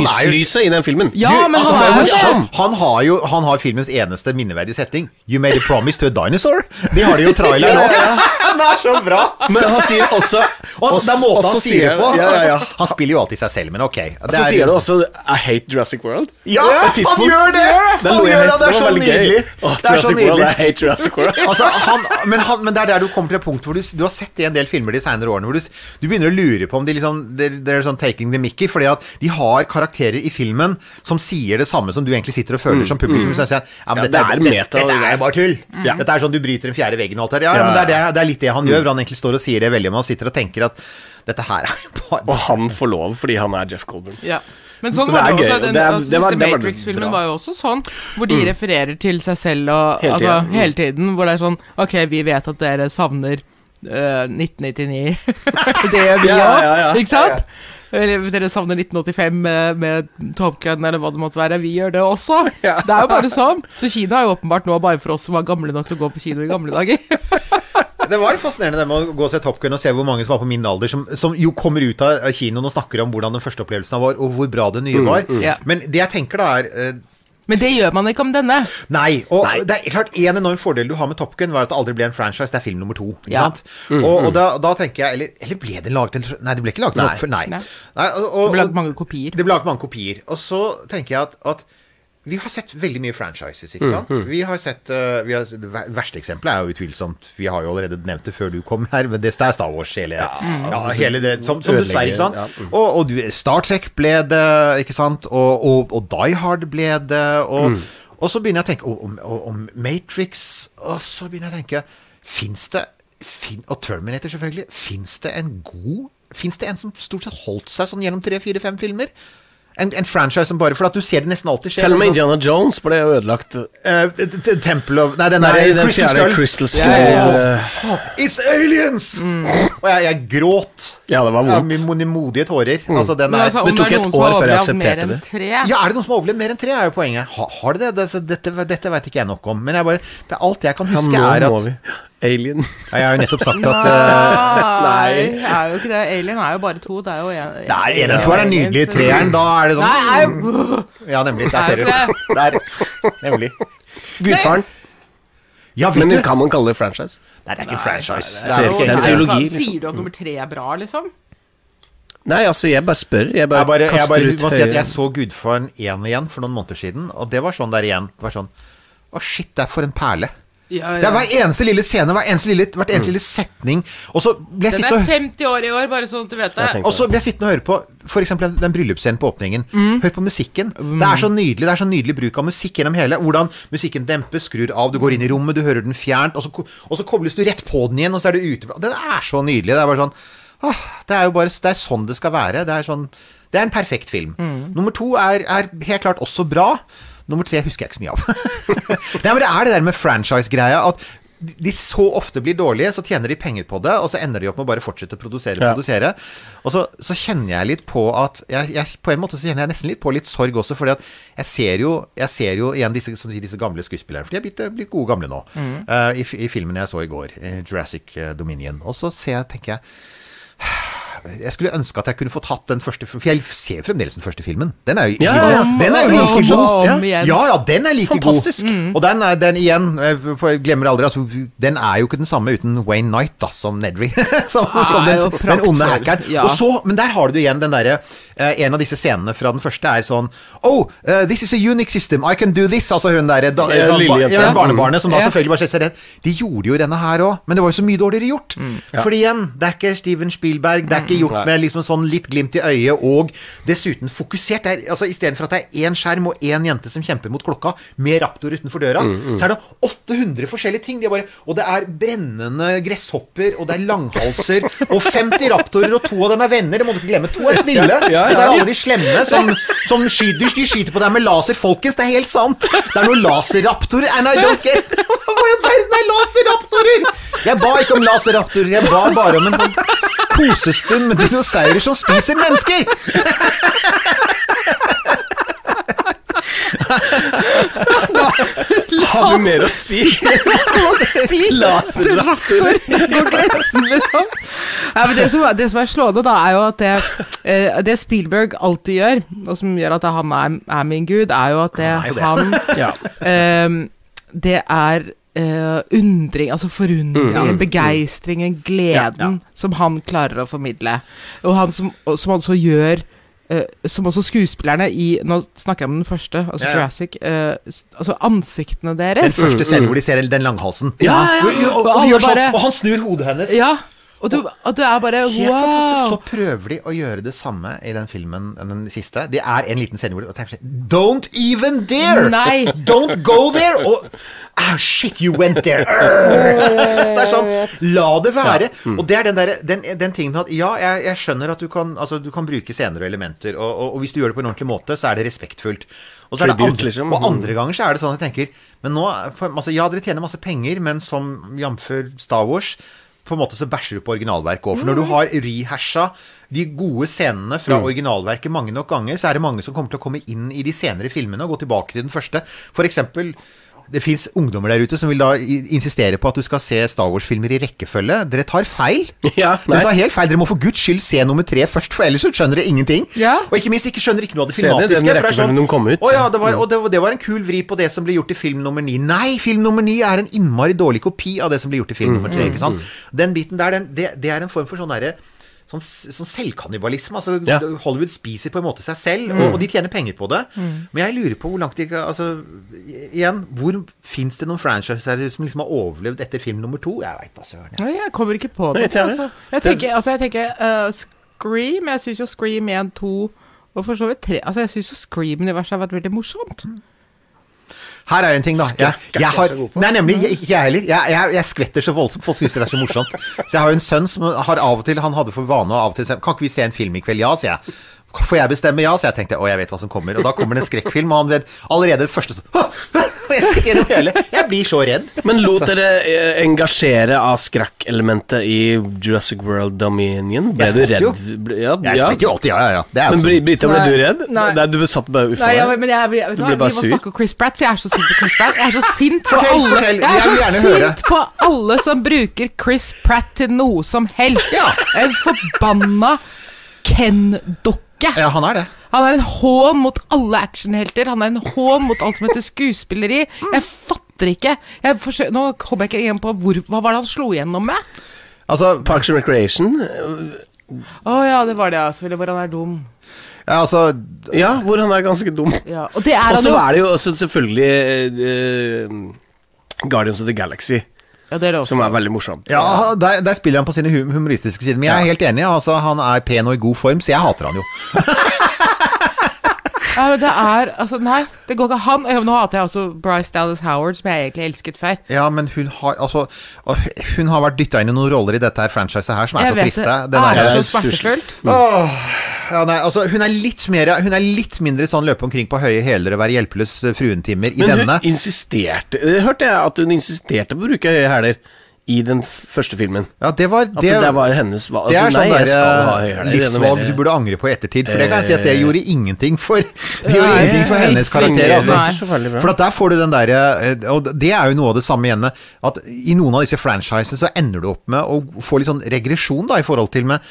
lyslyset i den filmen. Ja, men altså, han er jo. Han har jo han har filmens eneste minneverdige setning. You made a promise to a dinosaur. De har det jo trailer nå. (laughs) (laughs) Den er så bra! Men han sier også Og altså, det er måten han sier det på. Ja, ja, ja. Han spiller jo alltid seg selv, men ok. Og så sier han også I hate Jurassic World. Ja, han gjør det! Han gjør det, det er så nydelig. Det er så Jurassic World, nydelig. I hate Jurassic World. (laughs) Altså, han, men, han, men det er der du kommer til et punkt hvor du, du har sett det i en del filmer de senere årene, hvor du, du begynner å lure på om de liksom They're, they're sånn taking the mickey, fordi at de har karakterer i filmen som sier det samme som du egentlig sitter og føler som publikum. Så jeg sier, ja, men Ja, dette, det er dette, meta, dette det er bare tull. Ja. Dette er sånn du bryter den fjerde veggen og alt det der. Ja, Ja, men det er, det, det er litt det han gjør, hvor han egentlig står og sier det veldig, men han sitter og tenker at dette her er bare Og han får lov fordi han er Jeff Goldblum. Ja. Men sånn Så var det det også. den, det, er, altså, det var, siste Matrix-filmen var jo også sånn, hvor de refererer til seg selv og Hele altså, tiden. Altså, hele tiden. Hvor det er sånn Ok, vi vet at dere savner eh, 1999. (laughs) det gjør vi òg, Ja, ja, ja. ikke sant? Eller dere savner 1985 med, med Top Gun eller hva det måtte være. Vi gjør det også. (laughs) Det er jo bare sånn. Så Kina er jo åpenbart nå bare for oss som var gamle nok til å gå på kino i gamle dager. Det var litt fascinerende det med å gå og se Top Gun og se hvor mange som var på min alder, som, som jo kommer ut av kinoen og snakker om hvordan den første opplevelsen var, og hvor bra det nye var. Ja. Men det jeg tenker da, er eh, Men det gjør man ikke om denne. Nei. Og det er klart en enorm fordel du har med Top Gun, var at det aldri ble en franchise. Det er film nummer to. Ikke Ja. sant? Og, og da, da tenker jeg eller, eller ble det laget en Nei, det ble ikke laget en Nei. oppfølger. Nei. Nei. Nei, og, og, Det ble laget mange kopier. Det ble laget mange kopier. Og så tenker jeg at, at vi har sett veldig mye franchises, ikke sant? Vi har sett uh, vi har, Det verste eksempelet er jo utvilsomt Vi har jo allerede nevnt det før du kom her, men det er Star Wars. Hele, ja, hele det Som, som dessverre, ikke sant? Ja, mm. Og, og Star Trek ble det, ikke sant? Og, og, og Die Hard ble det. Og, Mm. så begynner jeg å tenke om Matrix, og så begynner jeg å tenke Fins det fin, Og Terminator, selvfølgelig. Fins det en god Fins det en som stort sett holdt seg sånn gjennom tre, fire, fem filmer? En, en franchise som bare For at du ser det nesten alltid skjer. Til og med Indiana Jones ble jo ødelagt. Eh, t- Temple of Nei, den Nei, der den Crystal fjerde Skull. Crystal Skull. Yeah, yeah, yeah. It's aliens! Og jeg, jeg gråt. Ja, det var Ja, vondt. Ja, Mine modige tårer. Altså, den er altså, det tok et år før jeg aksepterte det. ja, er det noen som har overlevd mer enn tre, er jo poenget. Ha, har det det? det dette dette veit ikke jeg nok om. Men jeg bare, alt jeg kan Ja, huske, nå er at. Alien. ja, Jeg har jo nettopp sagt at uh, Nei, det er jo ikke det. Alien er jo bare to. Det er jo en, Nei, en og to er den nydelige. Treeren, da er det sånn Nei, er jo Ja, nemlig. Der Er ser du. Der. Nemlig. Gudfaren. Ja, vet Men du kan man kalle det franchise? Nei, det er ikke en franchise. det Det er er det er en en liksom. Sier du at nummer tre er bra, liksom? Nei, altså, jeg bare spør. Jeg bare, Jeg bare, jeg bare ut må si at jeg så Gudfaren 1 igjen for noen måneder siden, og det var sånn der igjen. Det var sånn Å, shit, det er for en perle. Ja, Det er hver eneste lille scene, hver eneste lille, hvert eneste lille setning. Og så ble jeg Den er 50 år i år, bare sånn at du vet det. Og så ble jeg sittende og høre på eksempel den, den bryllupsscenen på åpningen. Mm. Hør på musikken. Det er så nydelig Det er så nydelig bruk av musikk gjennom hele. Hvordan musikken dempes, skrur av, du går inn i rommet, du hører den fjernt, og så, og så kobles du rett på den igjen, og så er du ute. Det er så nydelig. Det er bare sånn åh, Det er jo bare Det er sånn det skal være. Det er sånn Det er en perfekt film. Mm. Nummer to er, er helt klart også bra. Nummer tre husker jeg ikke så mye av. (laughs) Nei, men det er det der med franchise-greia at de så ofte blir dårlige, så tjener de penger på det, og så ender de opp med å bare fortsette å produsere Ja. produsere. Og så, så kjenner jeg litt på at jeg, jeg, På en måte så kjenner jeg nesten litt på litt sorg også, fordi at jeg ser jo, jeg ser jo igjen disse, som disse gamle skuespillerne, for de er blitt, blitt gode gamle nå. eh, i, I filmen jeg så i går, Jurassic eh, Dominion. Og så ser jeg, tenker jeg jeg skulle ønske at jeg kunne fått hatt den første For jeg ser fremdeles den første filmen. Den er jo, Ja, ja. Den er jo like god. Ja, ja, den er like Fantastisk. god. Og den, er, den igjen, eh, jeg glemmer aldri altså, Den er jo ikke den samme uten Wayne Knight, da, som Nedry. (laughs) som, som er den, den onde hackeren. Ja. Og så, men der har du igjen den derre eh, En av disse scenene fra den første er sånn Oh, uh, this is a unique system. I can do this. Altså hun derre Ja, sånn, barnebarnet som da Ja. selvfølgelig var selvsagt De gjorde jo denne her òg, men det var jo så mye dårligere gjort. Fordi igjen, det er ikke Steven Spielberg, det er ikke gjort Nei. med liksom sånn litt glimt i øyet, og dessuten fokusert. Der, er, altså Istedenfor at det er én skjerm og én jente som kjemper mot klokka, med raptor utenfor døra, så er det 800 forskjellige ting. De bare, og det er brennende gresshopper, og det er langhalser, (laughs) og 50 raptorer, og to av dem er venner. Det må du ikke glemme. To er snille. Ja, ja, Og så er det alle de slemme som, som skyter, de skyter på deg med laser. Folkens, det er helt sant. Det er noen laserraptorer. And I don't get (laughs) Hva i all verden er laserraptorer? Jeg ba ikke om laserraptorer, jeg ba bare om en sånn kosestund med dinosaurer som spiser mennesker. Har du mer å si? Si laserraptor på grensen, liksom. Ja, men det, som, det som er slående, da, er jo at det, eh, det Spielberg alltid gjør, og som gjør at han er, er min gud, er jo at det, Han er jo det. han (laughs) Ja. ehm, Det er eh, undring, altså forundringen, begeistringen, gleden Ja, ja. som han klarer å formidle. Og han som, som altså gjør uh, som også skuespillerne i Nå snakker jeg om den første, altså Ja. Jurassic. Uh, altså ansiktene deres. Den første scenen hvor de ser den langhalsen. Ja, ja, Og, og, Og og, de gjør sånn, og han snur hodet hennes. Ja, og, du, og det er bare Helt fantastisk. Så prøver de å gjøre det samme i den filmen, den siste. Det er en liten scene hvor de tenker sånn, Don't even dare! Nei. Don't go there! Og Ah, shit, you went there! (laughs) (laughs) det er sånn, La det være. Og det er den, der, den, den tingen med at ja, jeg, jeg skjønner at du kan, altså, du kan bruke scener og elementer, og, og, og hvis du gjør det på en ordentlig måte, så er det respektfullt. Og, så er det Tribute, andre, liksom. og andre ganger så er det sånn jeg tenker Men nå, altså, Ja, dere tjener masse penger, men som jf. Star Wars på en måte så bæsjer du på originalverket òg. For når du har rehasha de gode scenene fra originalverket mange nok ganger, så er det mange som kommer til å komme inn i de senere filmene og gå tilbake til den første. For eksempel det fins ungdommer der ute som vil da insistere på at du skal se Star Wars-filmer i rekkefølge. Dere tar feil. (laughs) Ja, nei. dere tar helt feil. Dere må for guds skyld se nummer tre først, for ellers så skjønner dere ingenting. Ja. Og ikke minst ikke skjønner ikke noe av det Se det den filmatiske. det er de kom ut. Å ja, det var, og det, var- det var en kul vri på det som ble gjort i film nummer ni. Nei, film nummer ni er en innmari dårlig kopi av det som ble gjort i film nummer tre. ikke sant? Den biten der, den, det, det er en form for sånn derre Sånn, sånn selvkannibalisme. Altså, Ja. Hollywood spiser på en måte seg selv, og, og de tjener penger på det. Men jeg lurer på hvor langt de altså, Igjen, hvor fins det noen franchiser som liksom har overlevd etter film nummer to? Jeg veit da søren. jeg. Jeg kommer ikke på det. ikke jeg Altså. Jeg tenker, altså, jeg tenker uh, Scream Jeg syns jo Scream 1, 2 og for så vidt 3 Altså, jeg syns jo Scream-universet har vært veldig morsomt. Her er en ting, da. Jeg, jeg har, nei, nemlig. Jeg, ikke jeg heller. Jeg, jeg, jeg skvetter så voldsomt. Folk syns det er så morsomt. Så jeg har jo en sønn som har av og til Han hadde for vane å av og til si Kan ikke vi se en film i kveld? Ja, sier jeg. Får jeg bestemme? Ja, så jeg tenkte å, jeg vet hva som kommer. Og da kommer det en skrekkfilm, og han vet allerede det første sånn (laughs) jeg sitter gjennom hele. Jeg blir så redd. Men lot dere eh, engasjere av skrekkelementet i Jurassic World Dominion? Ble du redd? jo. Ja, Ja, Jeg ja. skvetter jo alltid, ja, ja, ja. Det er Men Brita, ble du redd? nei. Nei, du satt bare jeg, deg? men jeg, vet du Du hva, ble bare Vi må snakke om Chris Pratt, for jeg er så sint på Chris Pratt. Jeg er så sint på Fortell, alle fortell. Jeg er så sint høre. på alle som bruker Chris Pratt til noe som helst. Ja. En forbanna Ken-dukke. ja, han er det. Han er en hån mot alle actionhelter. Han er en hån mot alt som heter skuespilleri. Jeg fatter ikke jeg Nå kommer jeg ikke igjen på hvor, hva var det han slo igjennom med. Altså, Parks and Recreation? Å ja, det var det, ja, selvfølgelig. Hvor han er dum. ja, altså Ja, hvor han er ganske dum. Ja, Og det er Og så er det jo også selvfølgelig uh, Guardians of the Galaxy, Ja, det er det også. som er veldig morsomt. Ja, der, der spiller han på sine humoristiske sider. Men jeg er helt enig. Altså, han er pen og i god form, så jeg hater han jo. (laughs) Ja, men det er Altså, nei, det går ikke han Nå hater jeg også Bryce Dallas Howard, som jeg egentlig elsket før. Ja, men hun har altså Hun har vært dytta inn i noen roller i dette her franchiset her som er Jeg så vet triste. det. Den er er, så smertefullt. Åh, ja, nei, altså, hun er litt mer Hun er litt mindre sånn løpe omkring på høye hæler og være hjelpeløs eh, fruentimer i Men hun insisterte Hørte jeg at hun insisterte på å bruke høye hæler i den første filmen? Ja, det var At det, det, var hennes valg? det er Altså, sånn nei, jeg skal ha der, eh. Det er livsvalg du burde angre på i ettertid. For det kan jeg si at det Eh, gjorde ingenting for (laughs) Det gjorde Nei, ingenting for hennes karakter. Altså. nei. Ikke så veldig bra. For at der får du den derre eh, Og det er jo noe av det samme igjen med at i noen av disse franchisene så ender du opp med å få litt sånn regresjon da i forhold til med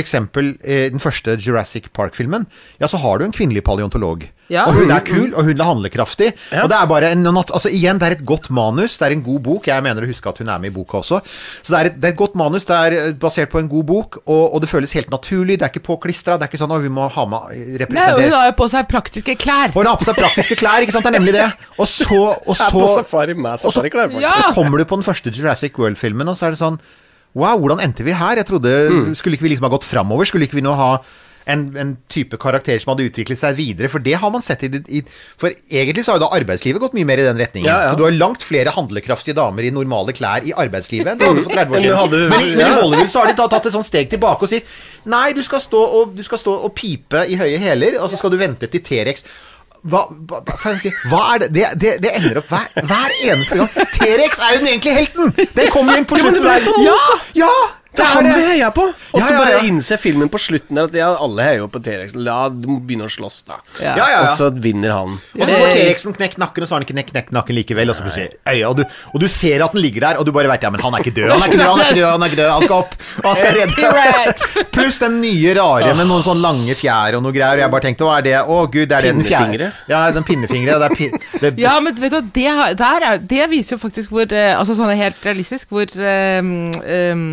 eksempel eh, den første Jurassic Park-filmen. Ja, så har du en kvinnelig paleontolog. Ja. Og hun er kul, og hun er handlekraftig. Ja. Og det er bare en Altså igjen, det er et godt manus, det er en god bok. Jeg mener å huske at hun er med i boka også. Så det er et, det er et godt manus, det er eh, basert på en god bok, og, og det føles helt naturlig. Det er ikke påklistra. Det er ikke sånn at vi må ha med representere Nei, hun har jo på seg praktiske klær. og hun har på seg praktiske klær, ikke sant? Det er nemlig det. Og så, og så, og så, safari med og så- så kommer du på den første Jurassic World-filmen, og så er det sånn Wow, hvordan endte vi her? Jeg trodde Skulle ikke vi liksom ha gått framover? Skulle ikke vi nå ha en, en type karakter som hadde utviklet seg videre? For det har man sett i, i For egentlig så har jo da arbeidslivet gått mye mer i den retningen. Ja, ja. Så du har langt flere handlekraftige damer i normale klær i arbeidslivet enn du hadde for 30 år siden. Men, i- men i. Hollywood så har de da tatt et sånt steg tilbake og sier Nei, du skal stå og, du skal stå og pipe i høye hæler, og så skal du vente til T-rex hva, hva, hva, si? hva er det? Det, det, det ender opp hver, hver eneste gang. T-rex er jo den egentlige helten! Den kommer inn på Ja, men det ble sånn ja, også. ja, Det er han vi heier på! Og så Ja, ja, bare innser filmen på slutten der at ja, alle heier jo på T-rexen. La du må begynne å slåss, da. Ja. Ja, ja, Og så vinner han. Og så får T-rexen knekt nakken, og så har han ikke knekt nakken likevel. Og så plutselig øya, og, du, og du ser at den ligger der, og du bare veit ja, men han er ikke død, han er ikke død, han er ikke død, han er ikke død, han skal opp, og han skal redde. (laughs) Pluss den nye rare med noen sånn lange fjær og noe greier. Og jeg bare tenkte hva er det? Å gud, det er det den fjære? Ja, den pinnefingre. Det er pin, det, Ja, men vet du hva, det, der er, det viser jo faktisk hvor eh, Altså sånn helt realistisk hvor um, eh,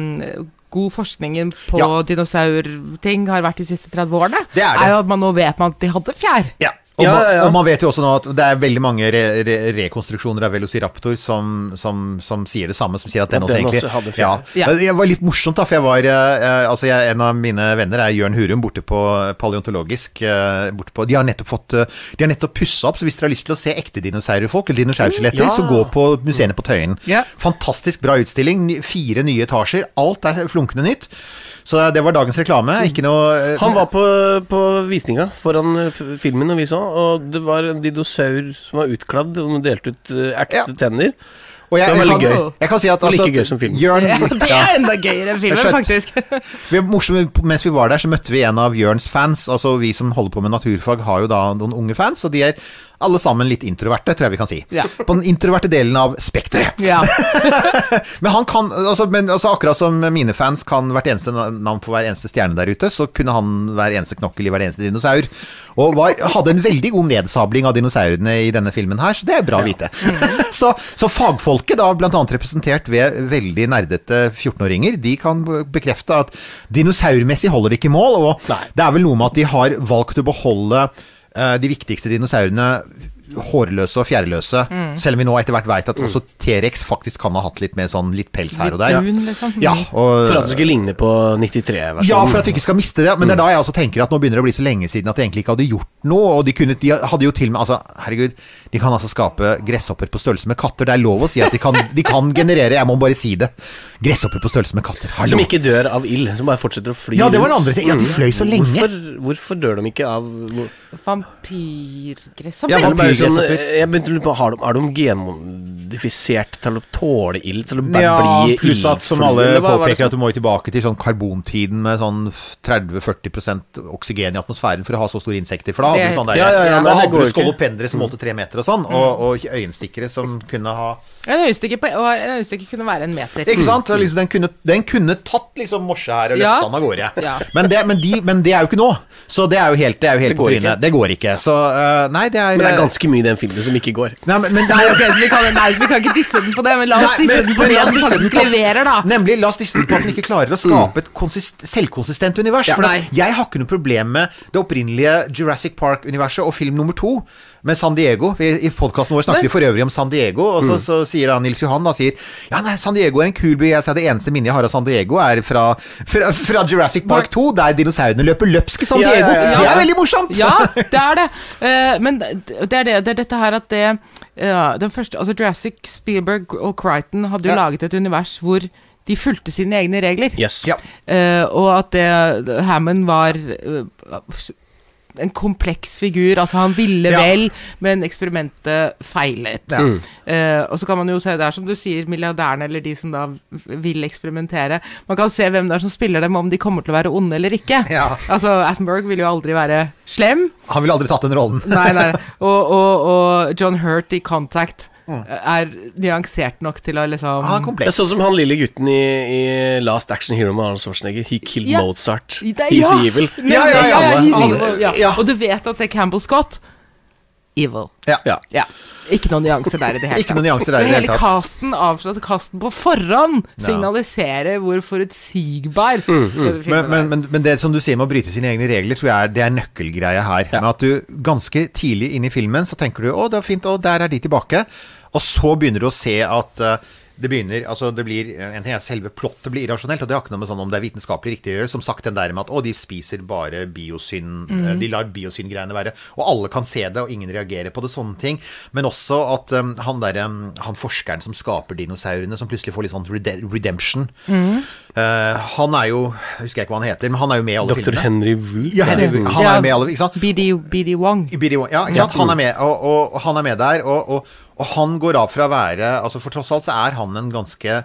god forskningen på Ja. dinosaurting har vært de siste 30 årene. Det er det. jo at man nå vet man at de hadde fjær. Ja. Og, Ja, man, ja, ja. og man vet jo også nå at det er veldig mange re re rekonstruksjoner av Velociraptor som, som, som sier det samme, som sier at den, også den egentlig også hadde ja. Ja. Det var litt morsomt, da, for jeg var eh, Altså, jeg, en av mine venner er Jørn Hurum, borte på paleontologisk. eh, borte på, de har nettopp fått eh, De har nettopp pussa opp, så hvis dere har lyst til å se ekte dinosaurfolk, eller dinosaurskjeletter, Ja. så gå på museene på Tøyen. Fantastisk bra utstilling. Fire nye etasjer. Alt er flunkende nytt. Så det var dagens reklame. Ikke noe eh, Han var på, på visninga foran eh, filmen og vi så, og det var en dinosaur som var utkladd og delte ut eh, ekte Ja. tenner. Og jeg, Det var veldig kan, gøy. jeg kan si at altså, like gøy som film. Jørn, Ja, det er enda gøyere enn filmen, faktisk. Vi er mens vi var der, så møtte vi en av Jørns fans. Altså Vi som holder på med naturfag, har jo da noen unge fans, og de er alle sammen litt introverte, tror jeg vi kan si. Ja. På den introverte delen av spekteret. Ja. (laughs) Men han kan altså, men, altså, Akkurat som mine fans kan hvert eneste navn på hver eneste stjerne der ute, så kunne han hver eneste knokkel i hver eneste dinosaur. Og var, hadde en veldig god nedsabling av dinosaurene i denne filmen her, så det er bra å vite. (laughs) så, så fagfolket, da blant annet representert ved veldig nerdete 14-åringer, de kan bekrefte at dinosaurmessig holder det ikke mål, og det er vel noe med at de har valgt å beholde eh, de viktigste dinosaurene hårløse og fjærløse, selv om vi nå etter hvert veit at også T-rex faktisk kan ha hatt litt mer sånn litt pels her og der. brun, liksom. Ja, og, For at det skulle ligne på 93-versjonen. ja, for at vi ikke skal miste det. Men det er da jeg også tenker at nå begynner det å bli så lenge siden at de egentlig ikke hadde gjort noe. Og de, kunne, de hadde jo til og med Altså, herregud, de kan altså skape gresshopper på størrelse med katter. Det er lov å si at de kan, de kan generere, jeg må bare si det, gresshopper på størrelse med katter. Hallo. Som ikke dør av ild, som bare fortsetter å fly Ja, det var den andre ting. Ja, de fløy så lenge. Hvorfor, hvorfor dør de ikke av Vampyrgresshopper. Ja, Eller sånn, Jeg begynte å lure på Har de, er de genmodifisert til å tåle ild? Til å bare Ja, pluss at som alle påpeker, at du må tilbake til sånn karbontiden med sånn 30-40% oksygen i atmosfæren for å ha så store insekter. For da hadde du sånn der, Ja, ja, ja, da hadde du skolopendere som målte tre meter og sånn, og, og øyenstikkere som kunne ha En øyestikker, kunne være en meter. Ikke sant? Liksom, den, kunne, den kunne tatt liksom morse her og løfta Ja. den av gårde. Ja. Men, det, men, de, men det er jo ikke nå. Så det er jo helt, det er jo helt Det på trynet. Det går ikke. Så uh, nei, det er Men det er ganske mye i den filmen som ikke går. Nei, men, men, Nei, okay, så vi kan, nei, så vi kan ikke disse den på det, men la oss disse den på det den faktisk på- leverer, da. Nemlig, la oss disse den på at den ikke klarer å skape et konsist selvkonsistent univers. for Nei. jeg har ikke noe problem med det opprinnelige Jurassic Park-universet og film nummer to. Med San Diego. Vi, I podkasten vår snakker vi for øvrig om San Diego. Og så, så sier da Nils Johan da, sier Ja, nei, San Diego er en kul by. Jeg sier det eneste minnet jeg har av San Diego, er fra, fra, fra Jurassic Park 2, der dinosaurene løper løpsk i San Diego. ja, ja, ja. Det er veldig morsomt! Ja, det er det. Uh, men det er, det, det er dette her at det uh, Den første Altså Jurassic, Spielberg og Crichton hadde jo Ja. laget et univers hvor de fulgte sine egne regler. Yes. Ja. Uh, og at det Hammond var eh, en kompleks figur. Altså, han ville Ja. vel, men eksperimentet feilet. Ja. Eh, og så kan man jo se, det er som du sier, milliardærene eller de som da vil eksperimentere. Man kan se hvem det er som spiller dem, om de kommer til å være onde eller ikke. Ja. Altså, Attenberg vil jo aldri være slem. Han ville aldri tatt den rollen. Nei, nei. (laughs) Og, og, og John Hurt i Contact er nyansert nok til å liksom Han er Det er sånn som han lille gutten i, i Last Action Hero med Arnold Schwarzenegger. He killed Ja. Mozart. Det He's ja. evil. Ja, ja, ja. samme. he's evil, ja. ja. Og du vet at det er Campbell Scott Evil. Ja. Ja. Ja. Ikke noen nyanser der i det hele der Så hele tatt. casten avslører casten på forhånd signaliserer hvor forutsigbar mm, mm. Men, men, men, men det som du sier med å bryte sine egne regler, tror jeg er, det er nøkkelgreia her. Med at du ganske tidlig inn i filmen så tenker du 'Å, det er fint, og der er de tilbake'. Og så begynner du å se at eh, det begynner, altså det blir, En ting er selve plottet blir irrasjonelt, og det har ikke noe med sånn om det er vitenskapelig riktig å gjøre. Som sagt den der med at å, de spiser bare biosyn mm. De lar biosyngreiene være. Og alle kan se det, og ingen reagerer på det. Sånne ting. Men også at um, han der, um, han forskeren som skaper dinosaurene, som plutselig får litt sånn redemption redemption uh, Han er jo Jeg husker ikke hva han heter, men han er jo med i alle Dr. filmene. Henry Wu. Ja, Henry, Wu. han er jo med i alle, ikke sant? BD, BD Wong. Ja, ikke sant? Han er med, og, og, og han er med der, og, og, og han går av fra å være altså For tross alt så er han en ganske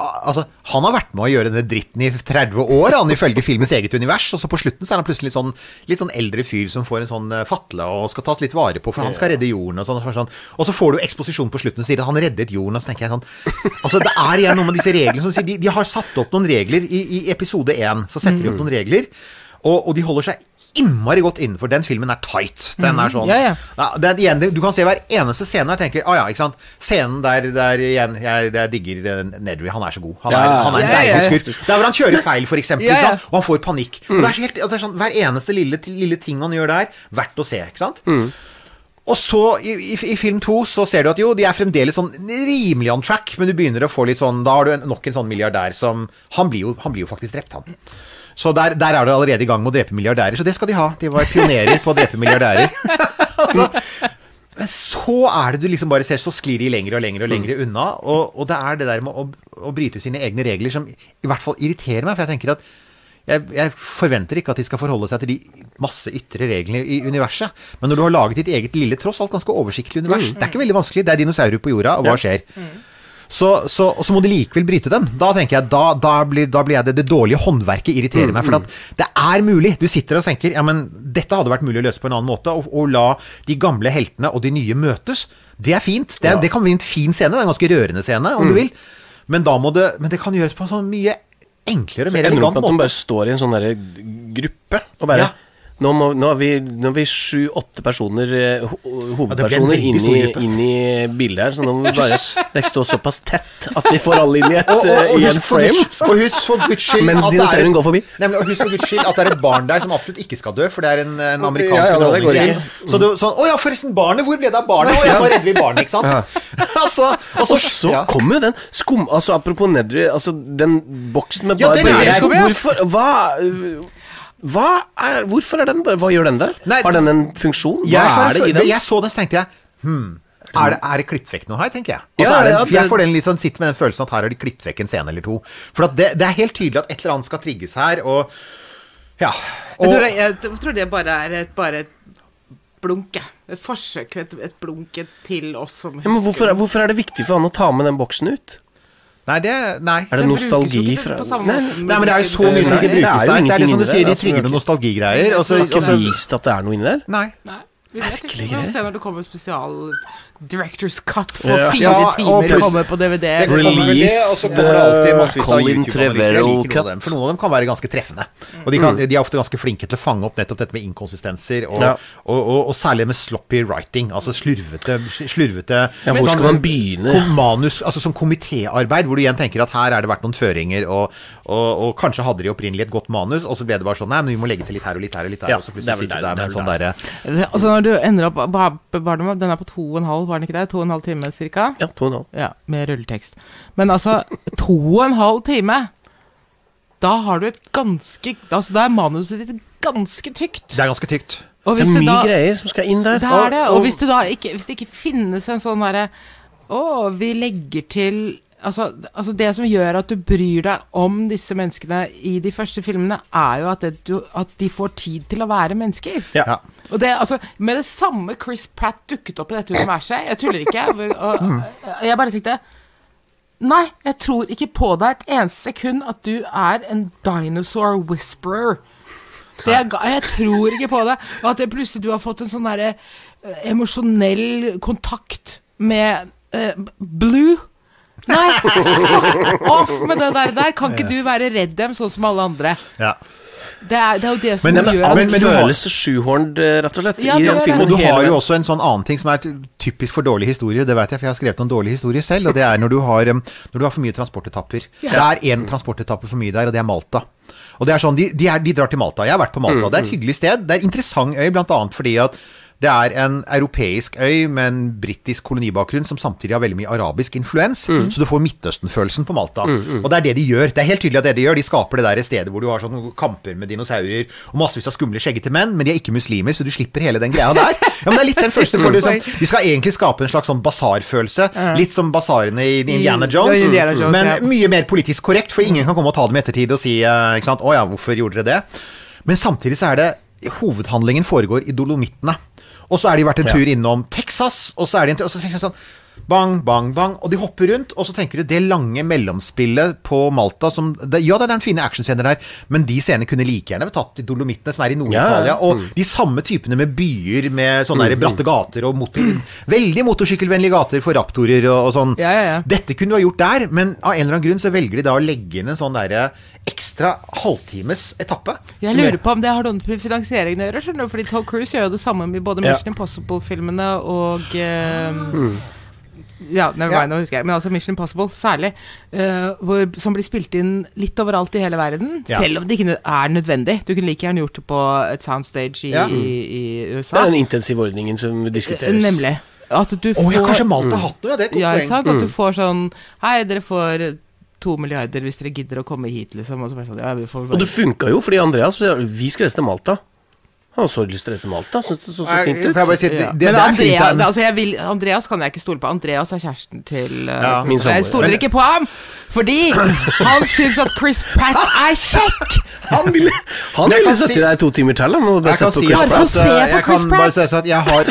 Altså, Han har vært med å gjøre denne dritten i 30 år, han ifølge filmens eget univers. Og så på slutten så er han plutselig litt sånn, litt sånn eldre fyr som får en sånn eh, fatle og skal tas litt vare på, for han skal redde jorden og sånn. Og, sånn. og så får du eksposisjon på slutten og sier at han reddet jorden, og så tenker jeg sånn Altså, det er igjen noe med disse reglene som sier De, de har satt opp noen regler i, i episode én. Så setter de opp noen regler, og, og de holder seg innmari godt innenfor. Den filmen er tight. Den er sånn Ja, ja. ja, det er igjen, Du kan se hver eneste scene og tenker Å ja, ikke sant. Scenen der, der igjen Jeg, jeg digger eh, Nedry. Han er så god. Han er, Ja. han er en Ja, ja, ja. deilig skurk. Der hvor han kjører feil, for eksempel, Ja, ja. sant? og han får panikk. Og det er så helt, det er sånn, Hver eneste lille, lille ting han gjør der, verdt å se. ikke sant? Og så, i, i, i film to, så ser du at jo, de er fremdeles sånn rimelig on track, men du begynner å få litt sånn Da har du en, nok en sånn milliardær som Han blir jo, han blir jo faktisk drept, han. Så der, der er du allerede i gang med å drepe milliardærer, så det skal de ha. De var pionerer på å drepe milliardærer. (laughs) altså, men så er det du liksom bare ser, så sklir de lenger og lenger og lenger unna. Og, og det er det der med å, å bryte sine egne regler som i hvert fall irriterer meg. For jeg tenker at jeg, jeg forventer ikke at de skal forholde seg til de masse ytre reglene i universet. Men når du har laget ditt eget lille, tross alt ganske oversiktlig univers Det er ikke veldig vanskelig. Det er dinosaurer på jorda, og hva skjer? Så, så, og så må de likevel bryte den. Da tenker jeg, da, da, blir, da blir jeg det, det dårlige håndverket irriterer meg. For at det er mulig. Du sitter og tenker ja, men dette hadde vært mulig å løse på en annen måte. Og, og la de gamle heltene og de nye møtes. Det er fint. Det, er, det kan bli en fin scene. Det er en ganske rørende scene, om du vil. Men, det, men det kan gjøres på en sånn mye enklere, mer elegant med at de bare står i en sånn derre gruppe og bare Ja. Nå, må, nå er vi, nå er vi sju-åtte personer, eh, hovedpersoner, ja, inn, i, inn i bildet her. Så nå må vi bare Det stå såpass tett at vi får alle inn i, et, Og, og, eh, og, i en frame. Og husk for Guds skyld Mens dinosauren går forbi. Nemlig, og husk for Guds skyld at det er et barn der som absolutt ikke skal dø, for det er en, en amerikansk Ja, ja, underholdningsfilm. Så du, sånn Å ja, forresten, barnet! Hvor ble det av barnet? Å ja, nå redder vi barnet, ikke sant? altså, (laughs) og så, ja. kommer jo den skum... Altså Apropos Nedry, altså den boksen med Ja, bare. Hvorfor hva er, Hvorfor er den det? Hva gjør den det? Nei, Har den en funksjon? Hva jeg, er det i den? jeg så den, så tenkte jeg hmm, er det, er det klippvekk noe her, tenker jeg. Og Ja, er det, jeg får den litt sånn, sitter med den følelsen at her har de klippet vekk en scene eller to. For at det, det er helt tydelig at et eller annet skal trigges her, og ja. Jeg tror det, jeg tror det bare er et, bare et blunk, jeg. Et forsøk, et, et blunk til oss som Ja, men hvorfor, er- hvorfor er det viktig for han å ta med den boksen ut? Nei, det Nei. Er det jo nostalgi fra Nei. Nei, men det er jo så mye som ikke Det brukes jo der. Det er ingenting det som du sier, de altså, trigger er noen nostalgigreier. Og så, Det er ikke vist at det er noe inni der? Nei. Nei, vi vet Merkelig ikke. Vi får se når det kommer spesial Directors Cut på fire Ja, timer. pluss- kommer på DVD. Det kommer det, og så kommer det alltid massevis av YouTube-analyser. Dem, For noen av dem kan være ganske treffende. Og de, kan, de er ofte ganske flinke til å fange opp nettopp dette med inkonsistenser, og, Ja. og, og, og særlig med sloppy writing. Altså slurvete, slurvete Ja, hvor sånn- skal man begynne? Manus, altså som komitéarbeid, hvor du igjen tenker at her er det vært noen føringer, og, og, og kanskje hadde de opprinnelig et godt manus, og så ble det bare sånn Nei, men vi må legge til litt her og litt her og litt her, Ja, og så plutselig sitter du der- med en sånn derre Altså Når du ender opp hva- Den er på to og en halv, var den ikke det? To og en halv time cirka? Ja, to og en halv. Ja, med rulletekst. Men altså, to og en halv time Da har du et ganske Altså, Da er manuset ditt ganske tykt. Det er ganske tykt. Og Det er mye da, greier som skal inn der. Det er det. Og- Og hvis det da ikke Hvis det ikke finnes en sånn derre Å, vi legger til Altså, altså Det som gjør at du bryr deg om disse menneskene i de første filmene, er jo at, det, du, at de får tid til å være mennesker. Ja. Og det, altså, Med det samme Chris Pratt dukket opp i dette universet Jeg tuller ikke. (laughs) Og, og, jeg bare tenkte Nei, jeg tror ikke på deg et eneste sekund at du er en dinosaur whisperer. Det er, jeg tror ikke på det. Og at det plutselig du har fått en sånn derre eh, emosjonell kontakt med eh, Blue. Nei, (laughs) fuck off med det der. Der kan ikke du være redd dem sånn som alle andre. Ja. Det er, det er jo det som Men- men- gjør har- føles sjuhorned, eh, rett og slett. Ja, i den filmen Og du har jo også en sånn annen ting som er typisk for dårlige historier. Det vet jeg, for jeg har skrevet noen dårlige historier selv. Og det er når du har, når du har for mye transportetapper. Det er én transportetappe for mye der, og det er Malta. Og det er sånn, de, de, er, de drar til Malta. Jeg har vært på Malta. Det er et hyggelig sted. Det er et interessant øy, blant annet fordi at det er en europeisk øy med en britisk kolonibakgrunn som samtidig har veldig mye arabisk influens. Så du får Midtøsten-følelsen på Malta. Og det er det de gjør. Det er helt tydelig at det de gjør. De skaper det der stedet hvor du har sånne kamper med dinosaurer og massevis av skumle skjeggete menn, men de er ikke muslimer, så du slipper hele den greia der. (laughs) Ja, men det er litt den første for. Liksom. De skal egentlig skape en slags sånn basarfølelse. Litt som basarene i Indiana Jones, Indiana Jones, men ja. mye mer politisk korrekt, for ingen kan komme og ta dem i ettertid og si eh, ikke sant, 'Å ja, hvorfor gjorde dere det?' Men samtidig så er det Hovedhandlingen foregår i Dolomittene. Og så har de vært en tur innom Texas, og så er de en tur Og så tenker jeg sånn Bang, bang, bang. Og de hopper rundt, og så tenker du det lange mellomspillet på Malta som det, Ja, det er den fine actionscener der, men de scenene kunne like gjerne vært tatt i Dolomittene, som er i Nord-Italia. Ja, ja. Og de samme typene med byer med sånne der bratte gater og motor, veldig motorsykkelvennlige gater for raptorer og, og sånn. Ja, ja, ja. Dette kunne du ha gjort der, men av en eller annen grunn så velger de da å legge inn en sånn derre ekstra halvtimes etappe. Jeg lurer på om det har noe med finansieringen å gjøre. skjønner du? Fordi Tom Cruise gjør jo det samme med både Ja. Mission Impossible-filmene og eh, Ja, never Ja. mind, nå husker jeg. Men altså Mission Impossible særlig. Uh, hvor, som blir spilt inn litt overalt i hele verden. Ja. Selv om det ikke er nødvendig. Du kunne like gjerne gjort det på et soundstage i, Ja. i, i Det er den intensivordningen som diskuteres. Nemlig. At du får oh, ja, kanskje Malta har hatt noe, ja. Det er et godt poeng. sant? At du får sånn Hei, dere får to milliarder hvis dere gidder å komme hit, liksom. Og så bare sånn, ja, vi får Og det funka jo, fordi Andreas Vi skal reise til Malta. Han har så lyst til å reise til Malta. Syns det så så fint ut. jeg bare si, det, det, Men det. Andrea, det altså jeg vil, Andreas kan jeg ikke stole på. Andreas er kjæresten til uh, Ja, min samboer. Jeg stoler ikke på ham! Fordi han syns at Chris Pratt er kjekk! (laughs) Han ville, han ville kan sittet si- der to timer til. Han, bare sett på Chris Pratt. at, se eh, på jeg Chris kan bare Pratt. si at jeg har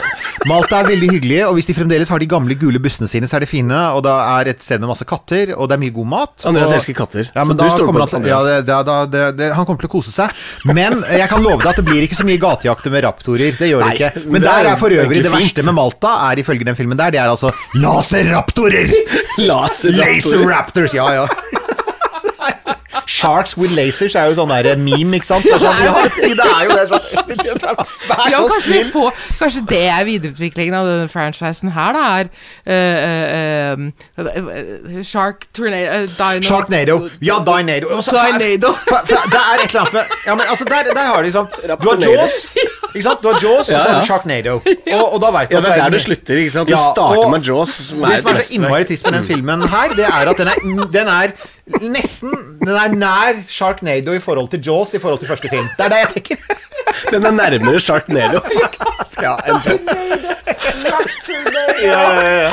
Malta er veldig hyggelig, og hvis de fremdeles har de gamle gule bussene sine, så er de fine. Og da er et sted med masse katter, og det er mye god mat. Andreas og, elsker katter, Ja, så men du da stoler kommer på han, ja, det, det, det, det, han kommer til å kose seg. Men jeg kan love deg at det blir ikke så mye gatejakter med raptorer. Det gjør det Nei, ikke. men det der er er for øvrig det verste med Malta, er ifølge den filmen der, det er altså laserraptorer! Laser Laser Raptors, ja ja. Sharks with lasers er jo sånn der meme, ikke sant? Det er, sånn, ja, det er jo det. Sånn, vær Ja, så snill. får, kanskje det er videreutviklingen av denne franchisen her, da, er uh, uh, uh, Shark Tornado eh, Dino Sharknado. Ja, For, for, det er et eller annet med Ja, men altså, der, der har de liksom Du har. Jaws, ikke sant? Du har Jaws, og så har du Sharknado. (laughs) Og, og da vet du Ja, det er der det slutter, ikke sant? Du Ja, starter med Jaws, som Det er som er så innmari trist med den filmen her, det er at den er, den er nesten Den er nær Sharknado i forhold til Jaws i forhold til første film. Det er det jeg tenker. (laughs) Den er nærmere Sharknado, (laughs) faktisk. Ja, enn Jaws. Ja, ja, ja.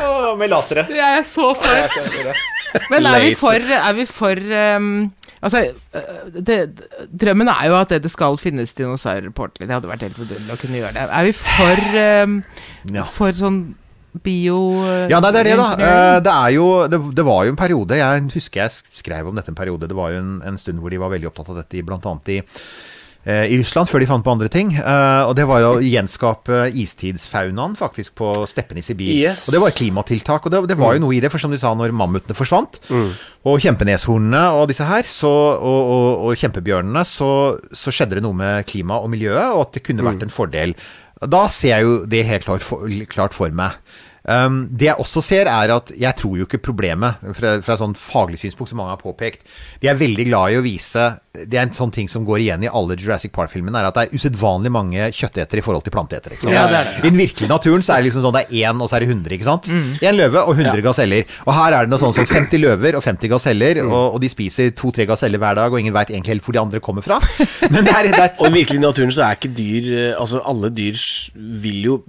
Åh, med lasere. Jeg er så for. Men er vi for, er vi for ehm, Altså, øh, det, drømmen er jo at det, skal finnes dinosaurer på ordentlig. Det hadde vært helt vidunderlig å kunne gjøre det. Er vi for, um, Ja. for sånn bio... Ja, nei, det er det, da. Eh, Det, er jo, det, det var jo en periode Jeg husker jeg skrev om dette en periode. Det var jo en, en stund hvor de var veldig opptatt av dette, blant annet i i Russland, før de fant på andre ting. Eh, og det var å gjenskape istidsfaunaen faktisk på steppene i Sibir. Yes. Og det var et klimatiltak, og det, det var jo noe i det. For som de sa, når mammutene forsvant, og kjempeneshornene og disse her, så, og, og, og kjempebjørnene, så, så skjedde det noe med klimaet og miljøet, og at det kunne vært en fordel. Da ser jeg jo det helt klart for, klart for meg. Um, det jeg også ser, er at jeg tror jo ikke problemet, fra, fra et sånn faglig synspunkt som mange har påpekt De er veldig glad i å vise Det er en sånn ting som går igjen i alle Jurassic Park-filmene, er at det er usedvanlig mange kjøttetere i forhold til planteetere. Ja, det det. I den virkelige naturen så er det liksom sånn det er én, og så er det 100, ikke sant? Én løve og 100 gaseller. Og her er det noe sånn som 50 løver og 50 gaseller, og, og de spiser to-tre gaseller hver dag, og ingen veit egentlig helt hvor de andre kommer fra. (laughs) Men det er, det er Og i den virkelig naturen så er ikke dyr eh, Altså, alle dyr vil jo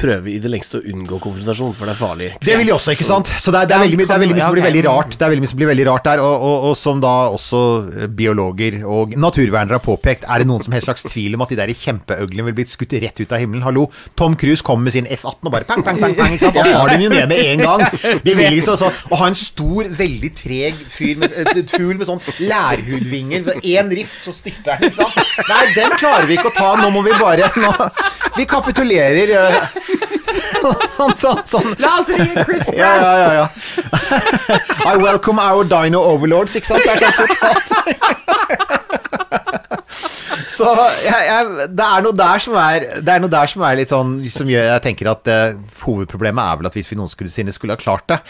prøve i det lengste å unngå konfrontasjon, for det er farlig. ikke Det vil de også, ikke sant? Så det er, det er, veldig, mye- det er veldig mye som blir veldig rart Det er veldig mye som blir veldig rart der, og, og, og som da også eh, biologer og naturvernere har påpekt, er det noen som helst slags tvil om at de der kjempeøglene vil blitt skutt rett ut av himmelen? Hallo, Tom Cruise kommer med sin F-18 og bare pang, pang, pang, pang, ikke sant? Da tar dem jo ned med en gang. De vil liksom så, Å ha en stor, veldig treg fyr med, fugl med sånn lærhudvinger, én rift, så styrter den, ikke sant? Nei, den klarer vi ikke å ta, nå må vi bare nå, Vi kapitulerer. (laughs) Sånn, sånn, sånn. La oss ringe Chris Ja, ja, ja, ja. I welcome our dino overlords, ikke sant? Det er sånn totalt (laughs) Så jeg, jeg, det er noe der som er Det er noe der som er litt sånn Som gjør jeg tenker at eh, hovedproblemet er vel at hvis vi noen skulle sinne skulle ha klart det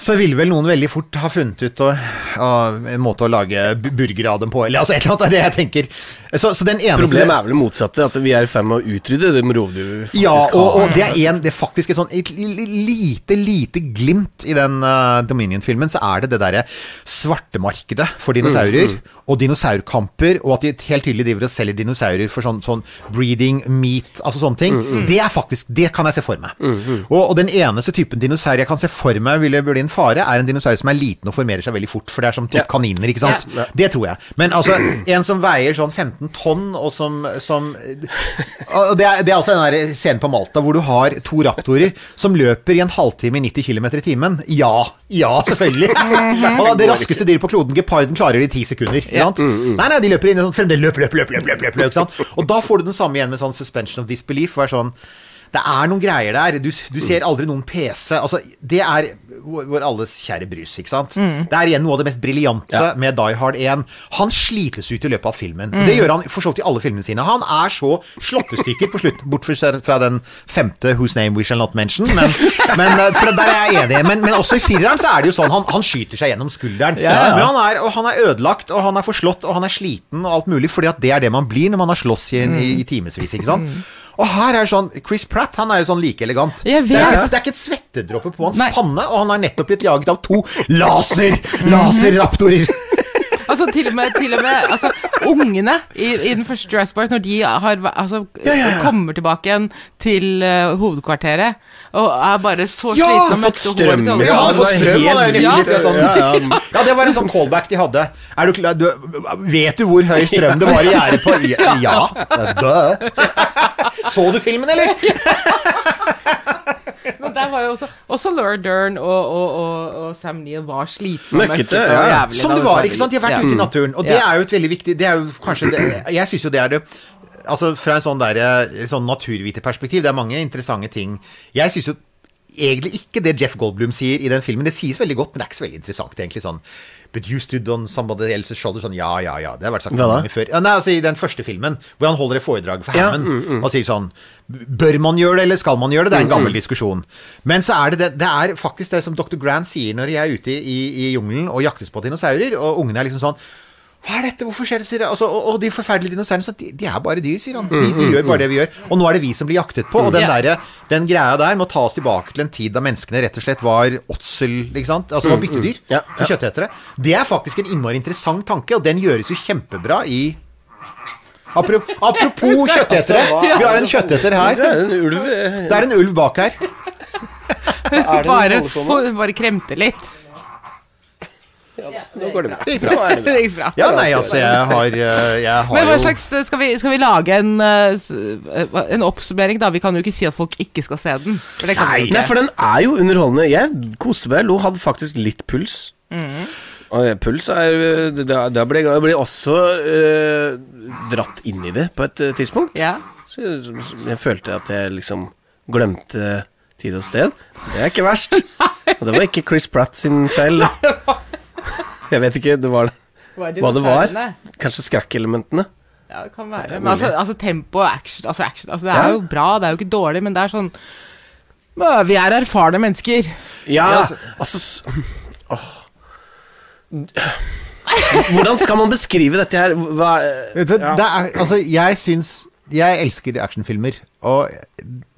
så ville vel noen veldig fort ha funnet ut å, å, en måte å lage burger av dem på, eller altså et eller annet er det jeg tenker. Så, så den eneste Problemet er vel det motsatte, at vi er i ferd med å utrydde de rovdyrene vi faktisk Ja, og, og det er, en, det er faktisk et sånn et lite, lite glimt i den uh, Dominion-filmen, så er det det derre svartemarkedet for dinosaurer, og dinosaurkamper, og at de helt tydelig driver og selger dinosaurer for sånn, sånn breeding, meat, altså sånne ting. Det er faktisk, det kan jeg se for meg. Og, og den eneste typen dinosaur jeg kan se for meg ville bli en fare, er en dinosaur som er liten og formerer seg veldig fort, for det er som typ Ja. kaniner, ikke sant? Det tror jeg. Men altså, en som veier sånn 15 tonn, og som, som og det, er, det er altså den der scenen på Malta hvor du har to raptorer som løper i en halvtime i 90 km i timen. Ja, ja, selvfølgelig. (laughs) og da, det raskeste dyret på kloden, geparden, klarer det i ti sekunder. Ikke sant? Nei, nei, de løper inn i sånn fremdeles løp, løp, løp, løp, løp, løp, løp, ikke sant? Og da får du den samme igjen med sånn suspension of disbelief. Hvor det er sånn det er noen greier der. Du, du ser aldri noen PC. Altså, det er vår alles kjære Brus, ikke sant? Det er igjen noe av det mest briljante Ja. med Die Hard 1. Han slites ut i løpet av filmen. Det gjør han for så vidt i alle filmene sine. Han er så slått i stykker på slutt, bort fra den femte Whose Name We Shall Not Mention. Men, men eh, for der er jeg enig. Men, men også i fireren så er det jo sånn, han, han skyter seg gjennom skulderen. Ja, ja. Men han er, og han er ødelagt, og han er forslått, og han er sliten og alt mulig, fordi at det er det man blir når man har slåss i, i, i timevis, ikke sant? Og her er sånn Chris Pratt han er jo sånn like elegant. Jeg Det, er ikke, det er ikke et svettedråpe på hans Nei. panne, og han er nettopp blitt jaget av to laser! Laserraptorer! (laughs) Altså til og med, til og med altså, ungene i, i den første Jurassic Park, når de har, altså, kommer tilbake igjen til uh, hovedkvarteret og er bare så Ja, slitne Ja, fått strøm, Ja, får strøm, er nesten litt sånn Ja, ja. (laughs) Ja, det var en sånn callback de hadde. Er du klar du, Vet du hvor høy strøm det var i gjerdet på (laughs) Ja, dø. Så du filmen, eller? (laughs) Men der var jo også Også Laura Dern og, og, og, og Sam Neill var slitne Møkkete, ja. Som du det var, ikke sant? De har vært Ja. ute i naturen. Og det er jo et veldig viktig Det er jo kanskje det, Jeg syns jo det er det Altså fra en sånn der, sånn naturviterperspektiv, det er mange interessante ting. Jeg syns jo egentlig ikke det Jeff Goldblum sier i den filmen. Det sies veldig godt, men det er ikke så veldig interessant, egentlig. sånn But you stood on somebody else's shoulder. Sånn, ja, ja, ja. Det har vært sagt mange ganger før. Ja, nei, altså I den første filmen, hvor han holder et foredrag for Ja, Hammond og sier sånn Bør man gjøre det, eller skal man gjøre det? Det er en gammel diskusjon. Men så er det det Det er faktisk det som dr. Grant sier når jeg er ute i, i jungelen og jaktes på dinosaurer, og ungene er liksom sånn hva er dette? Hvorfor skjer det? sier jeg. Altså, og, og de forferdelige dinosaurene de, de er bare dyr, sier han. De, de gjør bare det vi gjør. Og nå er det vi som blir jaktet på. Og den, der, den greia der må ta oss tilbake til en tid da menneskene rett og slett var åtsel, ikke sant? Altså var byttedyr Ja, ja. kjøttetere. Det er faktisk en innmari interessant tanke, og den gjøres jo kjempebra i Apropos, apropos (laughs) kjøttetere. Vi har en kjøtteter her. er en ulv eh, Det er en ulv bak her. er Bare, bare kremte litt. Nå går det bra. Det gikk bra. (laughs) Det gikk bra. Ja, nei, altså, jeg har, eh, jeg har Men hva slags Skal vi, skal vi lage en, eh, eh, en oppsummering, da? Vi kan jo ikke si at folk ikke skal se den. For det kan vi Nei, for den er jo underholdende. Jeg koste meg, lo, hadde faktisk litt puls. Og puls er Da, ble jeg glad. Jeg ble også eh, dratt inn i det på et eh, tidspunkt. Ja. Så jeg, jeg følte at jeg liksom glemte tid og sted. Det er ikke verst. (laughs) Og det var ikke Chris Pratt sin feil. Jeg vet ikke det var, det hva det var. Kanskje skrekkelementene. Ja, det kan være. Men altså, altså tempo og action, altså action altså, Det er Ja. jo bra, det er jo ikke dårlig, men det er sånn Vi er erfarne mennesker. Ja, altså s- Åh. Hvordan skal man beskrive dette her? Hva, Vet du, det er, altså, jeg syns Jeg elsker actionfilmer. Og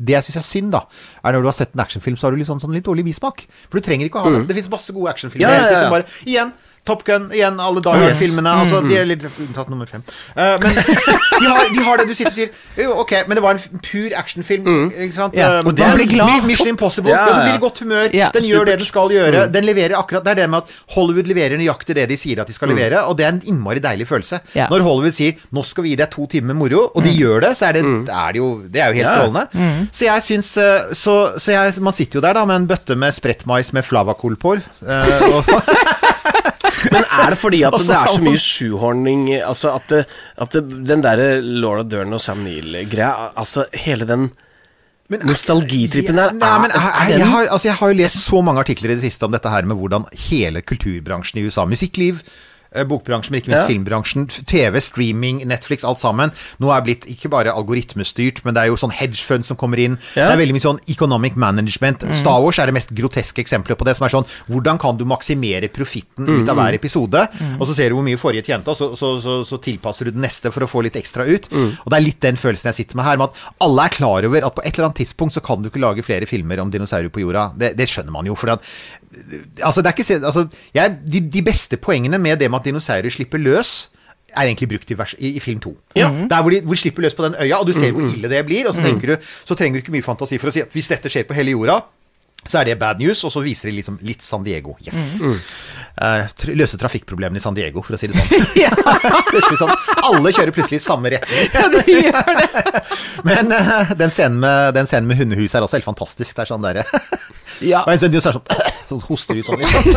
det jeg syns er synd, da, er når du har sett en actionfilm, så har du litt sånn, sånn litt dårlig bismak. For du trenger ikke å ha det. Det fins masse gode actionfilmer Ja, ja, ja. som bare Igjen, Top Gun, igjen alle Die Hard-filmene. Altså, de er litt unntatt nummer fem. Uh, men de har, de har det du sitter og sier Jo, ok, men det var en pur actionfilm. Ikke sant? Eh, og det- blir glad. Mission Impossible. Ja, Ja, du blir i godt humør. Yeah. Den gjør det den skal gjøre. Mm. Den leverer akkurat Det er det med at Hollywood leverer nøyaktig det de sier at de Mm. skal levere, og det er en innmari deilig følelse. Når Hollywood sier 'nå skal vi gi deg to timer med moro', og de gjør det, så er det, er det jo Det er jo helt strålende. Så jeg syns eh, Så, så jeg, man sitter jo der da med en bøtte med sprettmais med flavakol på. eh, og, (laughs) Men er det fordi at (laughs) det er så mye (laughs) sjuhorning Altså at, det, at det, den derre Laura Dern og Sam Neill-greia Altså hele den Men- nostalgitrippen der Nei, men jeg, er jeg, har, altså jeg har jo lest så mange artikler i det siste om dette her med hvordan hele kulturbransjen i USA, musikkliv, bokbransjen, men ikke minst Ja. filmbransjen, TV, streaming, Netflix, alt sammen, nå er blitt ikke bare algoritmestyrt, men det er jo sånn hedgefund som kommer inn. Ja. Det er veldig mye sånn economic management. Star Wars er det mest groteske eksempelet på det, som er sånn hvordan kan du maksimere profitten ut av hver episode, og så ser du hvor mye forrige tjente, og så, så, så, så tilpasser du den neste for å få litt ekstra ut. Og det er litt den følelsen jeg sitter med her, med at alle er klar over at på et eller annet tidspunkt så kan du ikke lage flere filmer om dinosaurer på jorda. Det, det skjønner man jo, for at Altså, det er ikke altså, jeg, de, de beste poengene med det med at dinosaurer slipper løs, er egentlig brukt i, vers, i, i film to. Ja. Der hvor de, hvor de slipper løs på den øya, og du ser hvor ille det blir, og så, du, så trenger du ikke mye fantasi for å si at hvis dette skjer på hele jorda, så er det bad news, og så viser de liksom litt San Diego. Yes. Eh, tr løse trafikkproblemene i San Diego, for å si det sånn. (laughs) (laughs) plutselig sånn Alle kjører plutselig i samme retning. (laughs) Ja, de gjør det. Men uh, den, scenen med, den scenen med hundehuset er også helt fantastisk. Det er sånn derre Ja. Men så er det sånn, sånn hoster ut sånn. Liksom.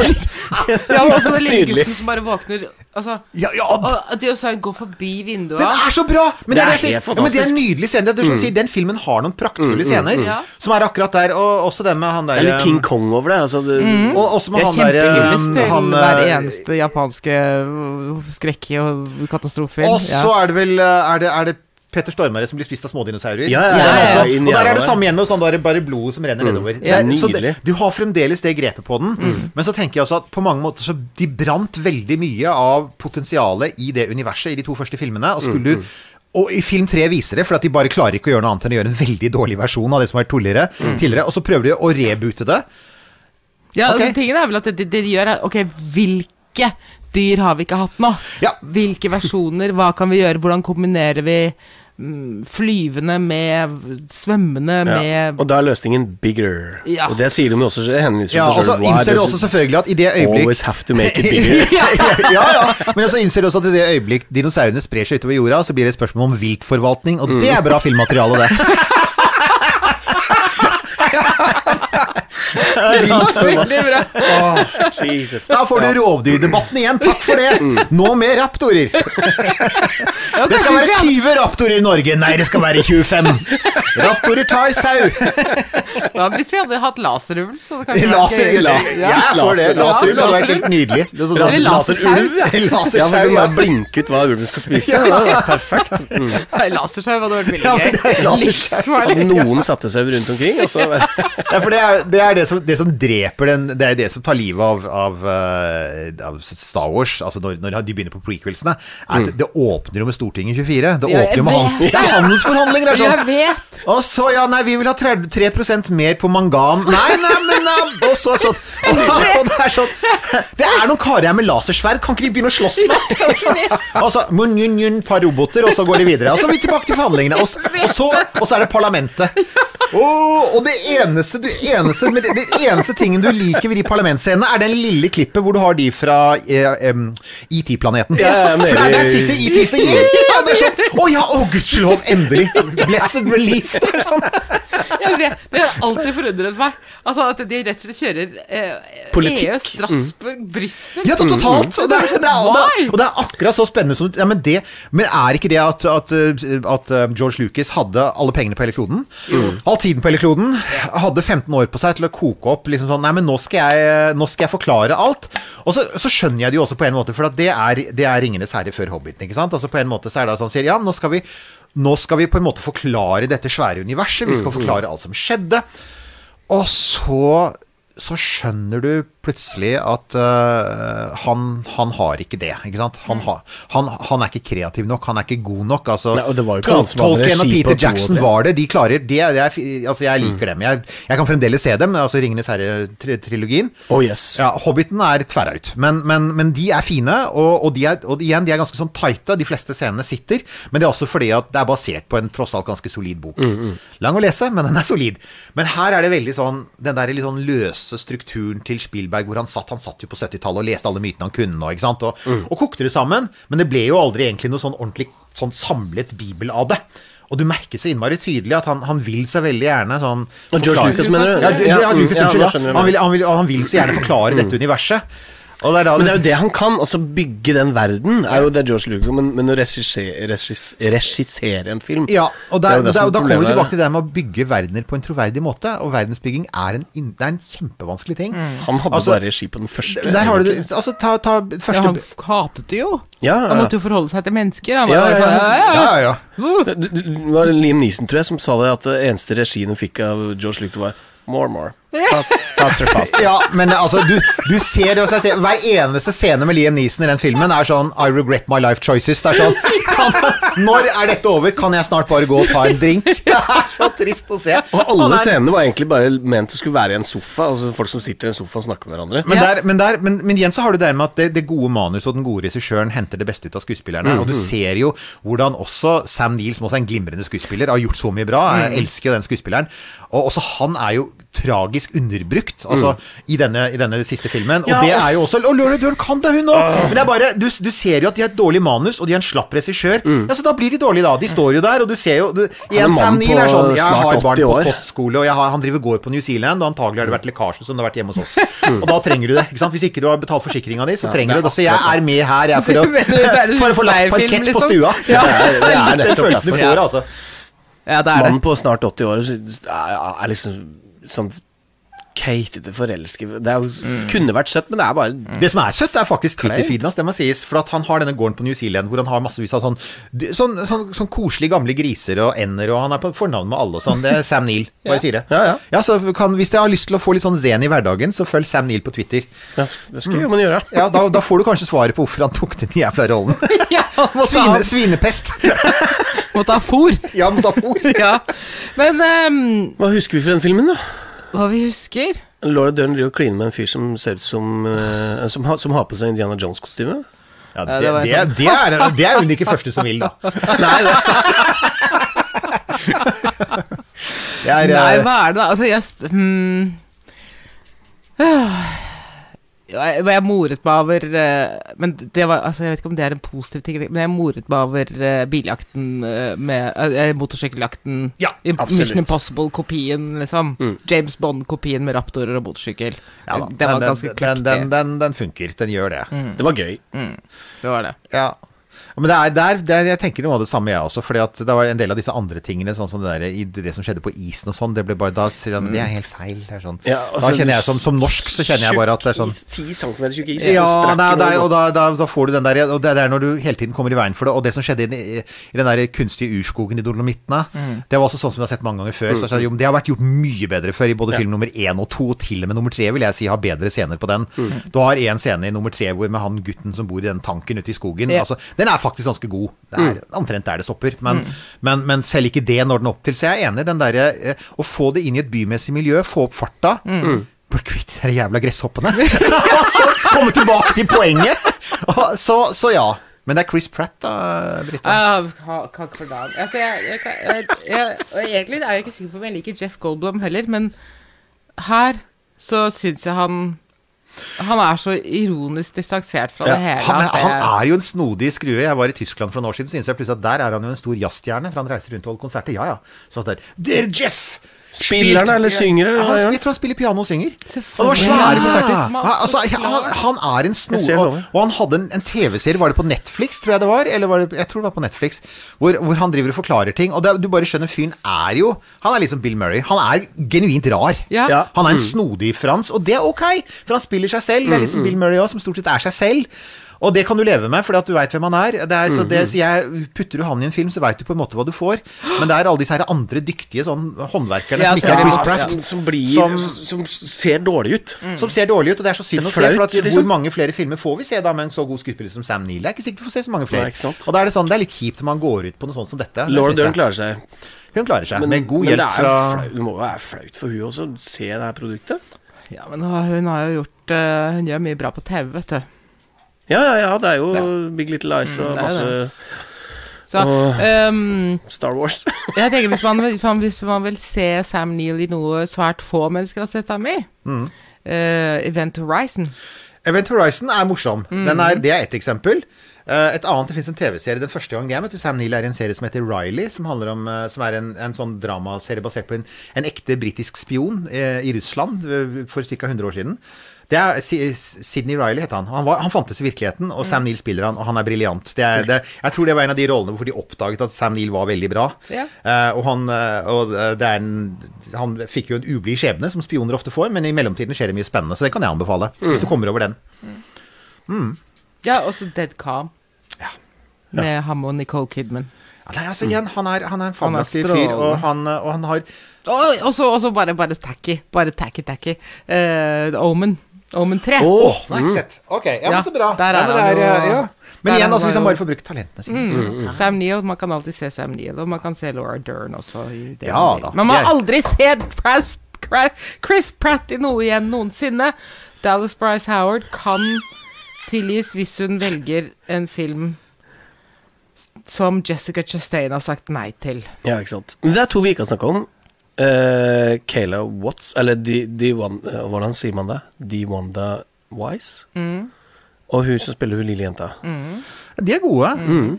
Ja, og også den lille gutten som bare våkner Altså, Ja, ja, og at dinosauren går forbi vinduet Den er så bra! Men det, er, det, sier. helt ja, men det er en nydelig scene. Det er som du sier, den filmen har noen praktfulle scener Ja. som er akkurat der. Og også den med han Det der er litt King Kong over det. Altså, det Og også Det med han derre til han, hver eh, eneste japanske uh, skrekk- og katastrofe Og så er det vel eh, Er det, er det Petter Stormare som blir spist av smådinosaurer? Ja, ja, ja, Og der er det samme igjen med sånn der, bare blodet som renner nedover. Ja, Det er- så det, du har fremdeles det grepet på den, men så tenker jeg også at på mange måter så de brant veldig mye av potensialet i det universet i de to første filmene. Og skulle du og i film tre viser det, for at de bare klarer ikke å gjøre noe annet enn å gjøre en veldig dårlig versjon av det som har vært tidligere. tidligere og så prøver de å reboote det. Ja, okay. altså, tingen er vel at det, det de gjør er Ok, hvilke dyr har vi ikke hatt nå? Ja. Hvilke versjoner? Hva kan vi gjøre? Hvordan kombinerer vi mm, flyvende med Svømmende Ja. med Og da er løsningen bigger. Ja. Og det sier de også henviser Ja, og så innser du også selvfølgelig at i det øyeblikk Always have to make it bigger. (laughs) ja, ja, men så innser du også at i det øyeblikk dinosaurene sprer seg utover jorda, så blir det et spørsmål om viltforvaltning, og det er bra filmmateriale, det. (laughs) Veldig bra. Jesus. Da får du rovdyrdebatten igjen, takk for det! Nå med raptorer. (laughs) Det skal være 20 raptorer i Norge, nei, det skal være 25. Raptorer tar sau. ja, Hvis vi hadde hatt laserulv, så det kanskje Laser, vært ja, jeg er for det. Laserulv hadde vært helt nydelig. Laserulv, sånn- (laughs) lasersau. Ja, du må bare blinke ut hva ulven skal spise. Er perfekt. Mm. Lasersau hadde vært veldig gøy. Livsfarlig. Noen satte seg rundt omkring, og så Ja, for det er det, er det, som, det som dreper den Det er det som tar livet av, av, eh, av Star Wars, altså når, når de begynner på prequelsene, er at det åpner jo med Stortinget 24. Det åpner jo med han. Det er handelsforhandlinger! Det er sånn. Og så, ja, nei, vi vil ha 3, 3 mer på mangan. Nei, nei, men Og så sånn. (laughs) Og, og det er sånn Det er noen karer her med lasersverd, kan ikke de begynne å slåss snart? (laughs) (laughs) Og så mun, mun, mun, par roboter, og så går de videre. Og så er vi tilbake til forhandlingene. Og, og, så, og så er det parlamentet. Oh, og det eneste, det eneste, med det, det eneste tingen du liker ved de parlamentsscenene, er den lille klippet hvor du har de fra eh, em, ET-planeten. Ja, For der, der sitter ET og sier ja, det er sånn, Å ja, å gudskjelov, endelig! Blessed relief. Det er sånn. Jeg vet. Det har alltid forundret meg. Altså At de rett og slett kjører eh, Politikk. EU, Strasbourg, Brussel Ja, totalt. Og det, er, det, er, og, det er, og det er akkurat så spennende som ja, men, det, men er ikke det at, at, uh, at uh, George Lucas hadde alle pengene på hele kloden? All tiden på hele kloden. Hadde 15 år på seg til å koke opp liksom sånn Nei, men nå skal jeg, nå skal jeg forklare alt. Og så, så skjønner jeg det jo også på en måte, for at det er, det er Ringenes herre før Hobbiten. ikke sant? Altså På en måte så er det sånn sier Ja, nå skal vi nå skal vi på en måte forklare dette svære universet. Vi skal forklare alt som skjedde. Og så, så skjønner du plutselig at uh, han, han har ikke det. Ikke sant? Han, ha, han, han er ikke kreativ nok, han er ikke god nok. Altså, Nei, og det var jo ikke Tolkien og Peter Jackson var det. De klarer det. det er, altså, jeg liker dem. Jeg, jeg kan fremdeles se dem. Altså Ringenes herre-trilogien. Oh yes. Ja, Hobbiten er tverraut, men, men, men de er fine, og, og, de er, og igjen, de er ganske sånn tighte. De fleste scenene sitter, men det er også fordi at det er basert på en tross alt ganske solid bok. Lang å lese, men den er solid. Men her er det veldig sånn den der litt sånn løse strukturen til Spielberg, hvor han satt Han satt jo på 70-tallet og leste alle mytene han kunne, og, ikke sant? Og, og kokte det sammen, men det ble jo aldri egentlig noe sånn ordentlig sånn samlet bibel av det. Og du merker så innmari tydelig at han, han vil så veldig gjerne sånn Og George Lucas, mener du? Ja, du- ja, Lucas, Ja, unnskyld. Ja, han, vil, han, vil, han vil så gjerne forklare dette universet. Og det er da Men det er jo det han kan. Altså Bygge den verden er jo det George Lucas Men, men å regissere, regis- regissere en film Ja, og, Det er der, jo det der, som da er kommer du tilbake til det med å bygge verdener på en troverdig måte. Og verdensbygging er en, det er en kjempevanskelig ting. Han hadde Altså, bare regi på den første. Der har du Altså, ta, ta Ja, han hatet det jo. Ja, Han måtte jo forholde seg til mennesker. Han Ja, var ja, sånn, ja. ja, Ja, ja. Det, det, det var Liam Neeson, tror jeg, som sa det, at det eneste regien hun fikk av George Lucas, var more, more. Fast, faster, fast. Ja, men altså, du, du ser det også. Jeg ser, hver eneste scene med Liam Neeson i den filmen er sånn I regret my life choices. Det er sånn kan, Når er dette over? Kan jeg snart bare gå og ta en drink? (laughs) Det er så trist å se. Og alle er- scenene var egentlig bare ment å skulle være i en sofa. Altså Folk som sitter i en sofa og snakker med hverandre. Men, der, men, der, men, men igjen så har du det med at det, det gode manus og den gode regissøren henter det beste ut av skuespillerne. Og du ser jo hvordan også Sam Neill, som også er en glimrende skuespiller, har gjort så mye bra. Jeg elsker jo den skuespilleren. Og også han er jo tragisk underbrukt altså, i, denne, i denne siste filmen. Og Ja, det er jo også Og Laura Dern kan det, hun òg! Men det er bare du, du ser jo at de har et dårlig manus, og de har en slapp regissør. Ja, så da blir de dårlige, da. De står jo der, og du ser jo du, Igjen, Sam Neill er sånn Jeg har barn på kostskole, og jeg har, han driver gård på New Zealand, og antagelig har det vært lekkasje som det har vært hjemme hos oss. Og da trenger du det. ikke sant? Hvis ikke du har betalt forsikringa di, så trenger du det. Så jeg er med her, jeg, for (laughs) å, (laughs) for å få lagt parkett på liksom. stua. (laughs) Det er det er den følelsen du får, altså. Ja, det er det. Mannen på snart 80 år er liksom sånn keitete forelsker Det er jo, kunne vært søtt, men det er bare Det som er søtt, er faktisk Twitter-feeden hans, det må sies. For at han har denne gården på New Zealand hvor han har massevis av sånn, sånn, sånn, sånn koselige gamle griser og ender, og han er på fornavn med alle og sånn. Det er Sam Neill, (laughs) bare sier det. Ja, ja. så kan, Hvis dere har lyst til å få litt sånn zen i hverdagen, så følg Sam Neill på Twitter. ja, Det skal man gjøre. Ja, da, da får du kanskje svaret på hvorfor han tok den jævla rollen. (laughs) Ja, Svine, ha, svinepest. (laughs) måtte ha fôr. Ja, metafor. Ja. Men um... Hva husker vi fra den filmen, da? Hva vi husker Laura Dern driver og kliner med en fyr som ser ut som uh, som, har- som har på seg Indiana Jones-kostyme. Ja, det, det, det var det, det, er, det er hun ikke første som vil, da. (laughs) Nei, det er sant. Er, Nei, eh, hva er det da? Altså, jeg yes, hmm. Jeg, jeg moret meg over eh, Men det var Altså, jeg vet ikke om det er en positiv ting, men jeg moret meg over eh, biljakten eh, med uh, Motorsykkeljakten. Ja. Mission Impossible-kopien, liksom. James Bond-kopien med raptorer og motorsykkel. ja, var den, ganske kløktig. den, den, den funker. Den gjør det. Det var gøy. Det var det. Ja. Men det er, det er, det er, jeg tenker noe av det samme, jeg også. Fordi at det var en del av disse andre tingene, sånn som det, der, i det som skjedde på isen og sånn, det ble bare Da jeg, det er helt feil. Er sånn. Ja, altså, da kjenner jeg som, som norsk, så kjenner jeg bare at det er sånn Ti centimeter tjukk is. Ja, nei, det er, og da, da, da får du den der Og det er når du hele tiden kommer i veien for det. Og det som skjedde i, i, den der kunstige urskogen i Dolomittene, det var også sånn som vi har sett mange ganger før. Så, jo, det har vært gjort mye bedre før i både film nummer én og to, og til og med nummer tre vil jeg si har bedre scener på den. Du har en scene i nummer tre hvor med han gutten som bor i den tanken ute i skogen. Ja. Altså, den er faktisk ganske god. Det er omtrent der det stopper. Men, men, men selv ikke det når den opp til. Så jeg er enig i den derre eh, Å få det inn i et bymessig miljø, få opp farta. Bli kvitt de jævla gresshoppene. Og (laughs) så komme tilbake til poenget. Så, så ja. Men det er Chris Pratt, da, Britta. Uh, ka- Kakk for dagen. Altså, jeg, jeg, jeg, jeg, egentlig er jeg ikke sikker på om jeg liker Jeff Goldblom heller, men her så syns jeg han Han er så ironisk distansert fra det hele. han, han er jo en snodig skrue. Jeg var i Tyskland for noen år siden, så innså jeg plutselig at der er han jo en stor jazzstjerne, for han reiser rundt og holder konserter. Ja, ja. Så der, Der Jeff! Spiller han, eller synger, eller Han, jeg tror han spiller piano og synger. Og det var svære Ja. konserter. Han, altså, han, han er en snor... Og, og han hadde en, en TV-serie, var det på Netflix, tror jeg det var? Eller var det, jeg tror det var på Netflix. Hvor, hvor han driver og forklarer ting. Og det, du bare skjønner, fyren er jo Han er liksom Bill Murray. Han er genuint rar. Ja. Han er en snodig Frans, og det er ok, for han spiller seg selv. Det er litt som Bill Murray òg, som stort sett er seg selv. Og det kan du leve med, fordi du veit hvem han er. Det er så, det, så jeg Putter du han i en film, så veit du på en måte hva du får. Men det er alle disse her andre dyktige sånn håndverkerne Ja, som ikke er Chris ja, Pratt. som, som blir Som- som, ser dårlig ut. Som ser dårlig ut, og det er så synd å se. For at liksom. Hvor mange flere filmer får vi se da med en så god skuespiller som Sam Neill? Det er ikke sikkert vi får se så mange flere. Nei, og da er det sånn, det er litt kjipt når man går ut på noe sånt som dette. Lord, Laura Dern klarer seg. Hun klarer seg, Men, med god hjelp er fra flaut, det må jo være flaut for hun også å se det her produktet. Ja, men hun hun har jo gjort eh, Hun gjør mye bra på TV, vet du. Ja, ja, ja, det er jo Big Little Lies og det er masse Så og um, Star Wars. (laughs) jeg tenker hvis man, hvis man- vil se Sam Neill i noe svært få mennesker har sett ham i eh, Event Horizon. Event Horizon er morsom. Mm. Den er, det er ett eksempel. Uh, et annet, det fins en TV-serie den første gang jeg møtte Sam Neill, er en serie som heter Riley, som, handler om, uh, som er en, en sånn dramaserie basert på en, en ekte britisk spion i Russland for ca. 100 år siden. Det er Sidney Riley het han. Han, var, han fantes i virkeligheten, og Sam Neill spiller han, og han er briljant. Jeg tror det var en av de rollene hvor de oppdaget at Sam Neill var veldig bra. Ja. Uh, og han, eh, og det er en, han fikk jo en ublid skjebne, som spioner ofte får, men i mellomtiden skjer det mye spennende, så det kan jeg anbefale. Hvis du kommer over den. Ja, også Dead Calm. Med ham og Nicole Kidman. Ja, nei, altså igjen, han er, han er en fabelaktig fyr, og han, og han har Og også bare, bare tacky. Bare tacky, tacky. Uh, Omen. Omen 3. Åh, nei, ikke sett. Ok, ja, Ja, men så bra. der er ja, men det er, jo- ja. Men der igjen, altså, hvis han bare får brukt talentene sine. Mm. Mm. Sam Neill, man kan alltid se Sam Neill, og man kan se Laura Dern også. I det Ja da, man må er- aldri se Chris, Chris Pratt i noe igjen noensinne. Dallas Bryce Howard kan tilgis hvis hun velger en film som Jessica Chastain har sagt nei til. Ja, ikke sant. Men det er to vi ikke har snakka om. Uh, Kayla Watts, eller De, de Wan- eh, Hvordan sier man det? De Wanda Wise. Mm. Og hun som spiller hun lille jenta. De er gode.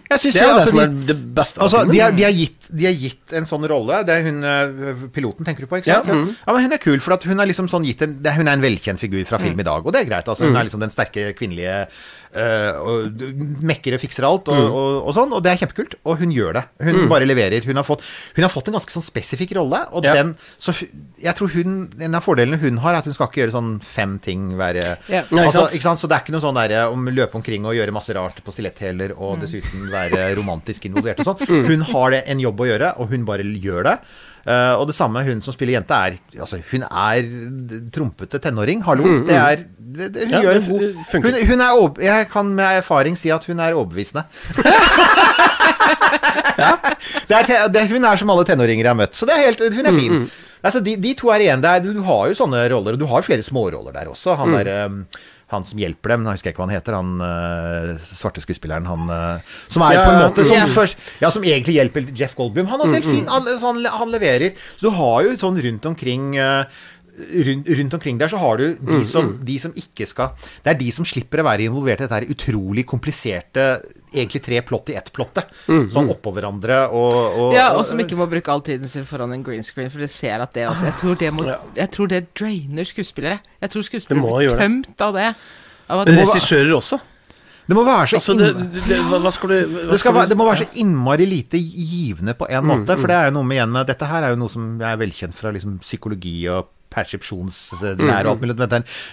Jeg synes Det er det altså, som de- er det beste Altså, de, er, de, er gitt, de er gitt en sånn rolle. Det er hun øh, piloten, tenker du på? ikke sant? Ja, Ja, mm. men Hun er kul, for hun er liksom sånn en, det, Hun er en velkjent figur fra Mm. film i dag, og det er greit. altså Hun er liksom den sterke kvinnelige og mekker og fikser alt, og, Mm. og, og sånn. Og det er kjempekult. Og hun gjør det. Hun bare leverer. Hun har, fått, hun har fått en ganske sånn spesifikk rolle, og Ja. den Så jeg tror hun En av fordelene hun har, er at hun skal ikke gjøre sånn fem ting hver Ja. Ja, altså, sant? ikke sant? Så det er ikke noe sånn der om løpe omkring og gjøre masse rart på stiletthæler og dessuten være romantisk involvert og sånn. Hun har det en jobb å gjøre, og hun bare gjør det. Eh, og det samme hun som spiller jente, er Altså, hun er trompete tenåring. Hallo. Det er det, det, Hun Ja, gjør det en god hun, hun er over, Jeg kan med erfaring si at hun er overbevisende. (laughs) det er, det, hun er som alle tenåringer jeg har møtt, så det er helt, hun er fin. Altså, de, de to er igjen. Det er, du, du har jo sånne roller, og du har flere småroller der også. Han der, um, han som hjelper dem, nå husker jeg ikke hva han heter, han eh, svarte skuespilleren, han eh, Som er Ja, på en måte som, ja. først, ja, som egentlig hjelper Jeff Goldblum. Han er helt fin, han, han, han leverer. Så du har jo sånn rundt omkring eh, Rundt, rundt omkring der så har du de som, de som ikke skal Det er de som slipper å være involvert i dette her utrolig kompliserte Egentlig tre plott i ett plottet. Sånn oppå hverandre og, og Ja, og som ikke må bruke all tiden sin foran en green screen, for du ser at det også Jeg tror det, må, jeg tror det drainer skuespillere. Jeg tror skuespillere blir tømt av det. Av at Men regissører også. Det må være så Altså, det, det, hva, hva du det, skal det må være så innmari lite givende på en måte. For det er jo noe med igjen med Dette her er jo noe som er velkjent fra liksom psykologi og persepsjonslære og alt mulig,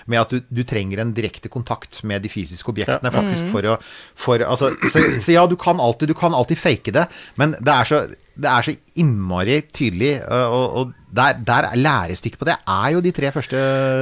med at du, du trenger en direkte kontakt med de fysiske objektene faktisk for å for, altså, så, så ja, du kan, alltid, du kan alltid fake det, men det er så, det er så innmari tydelig, øh, og, og der, der er lærestykket på det er jo de tre første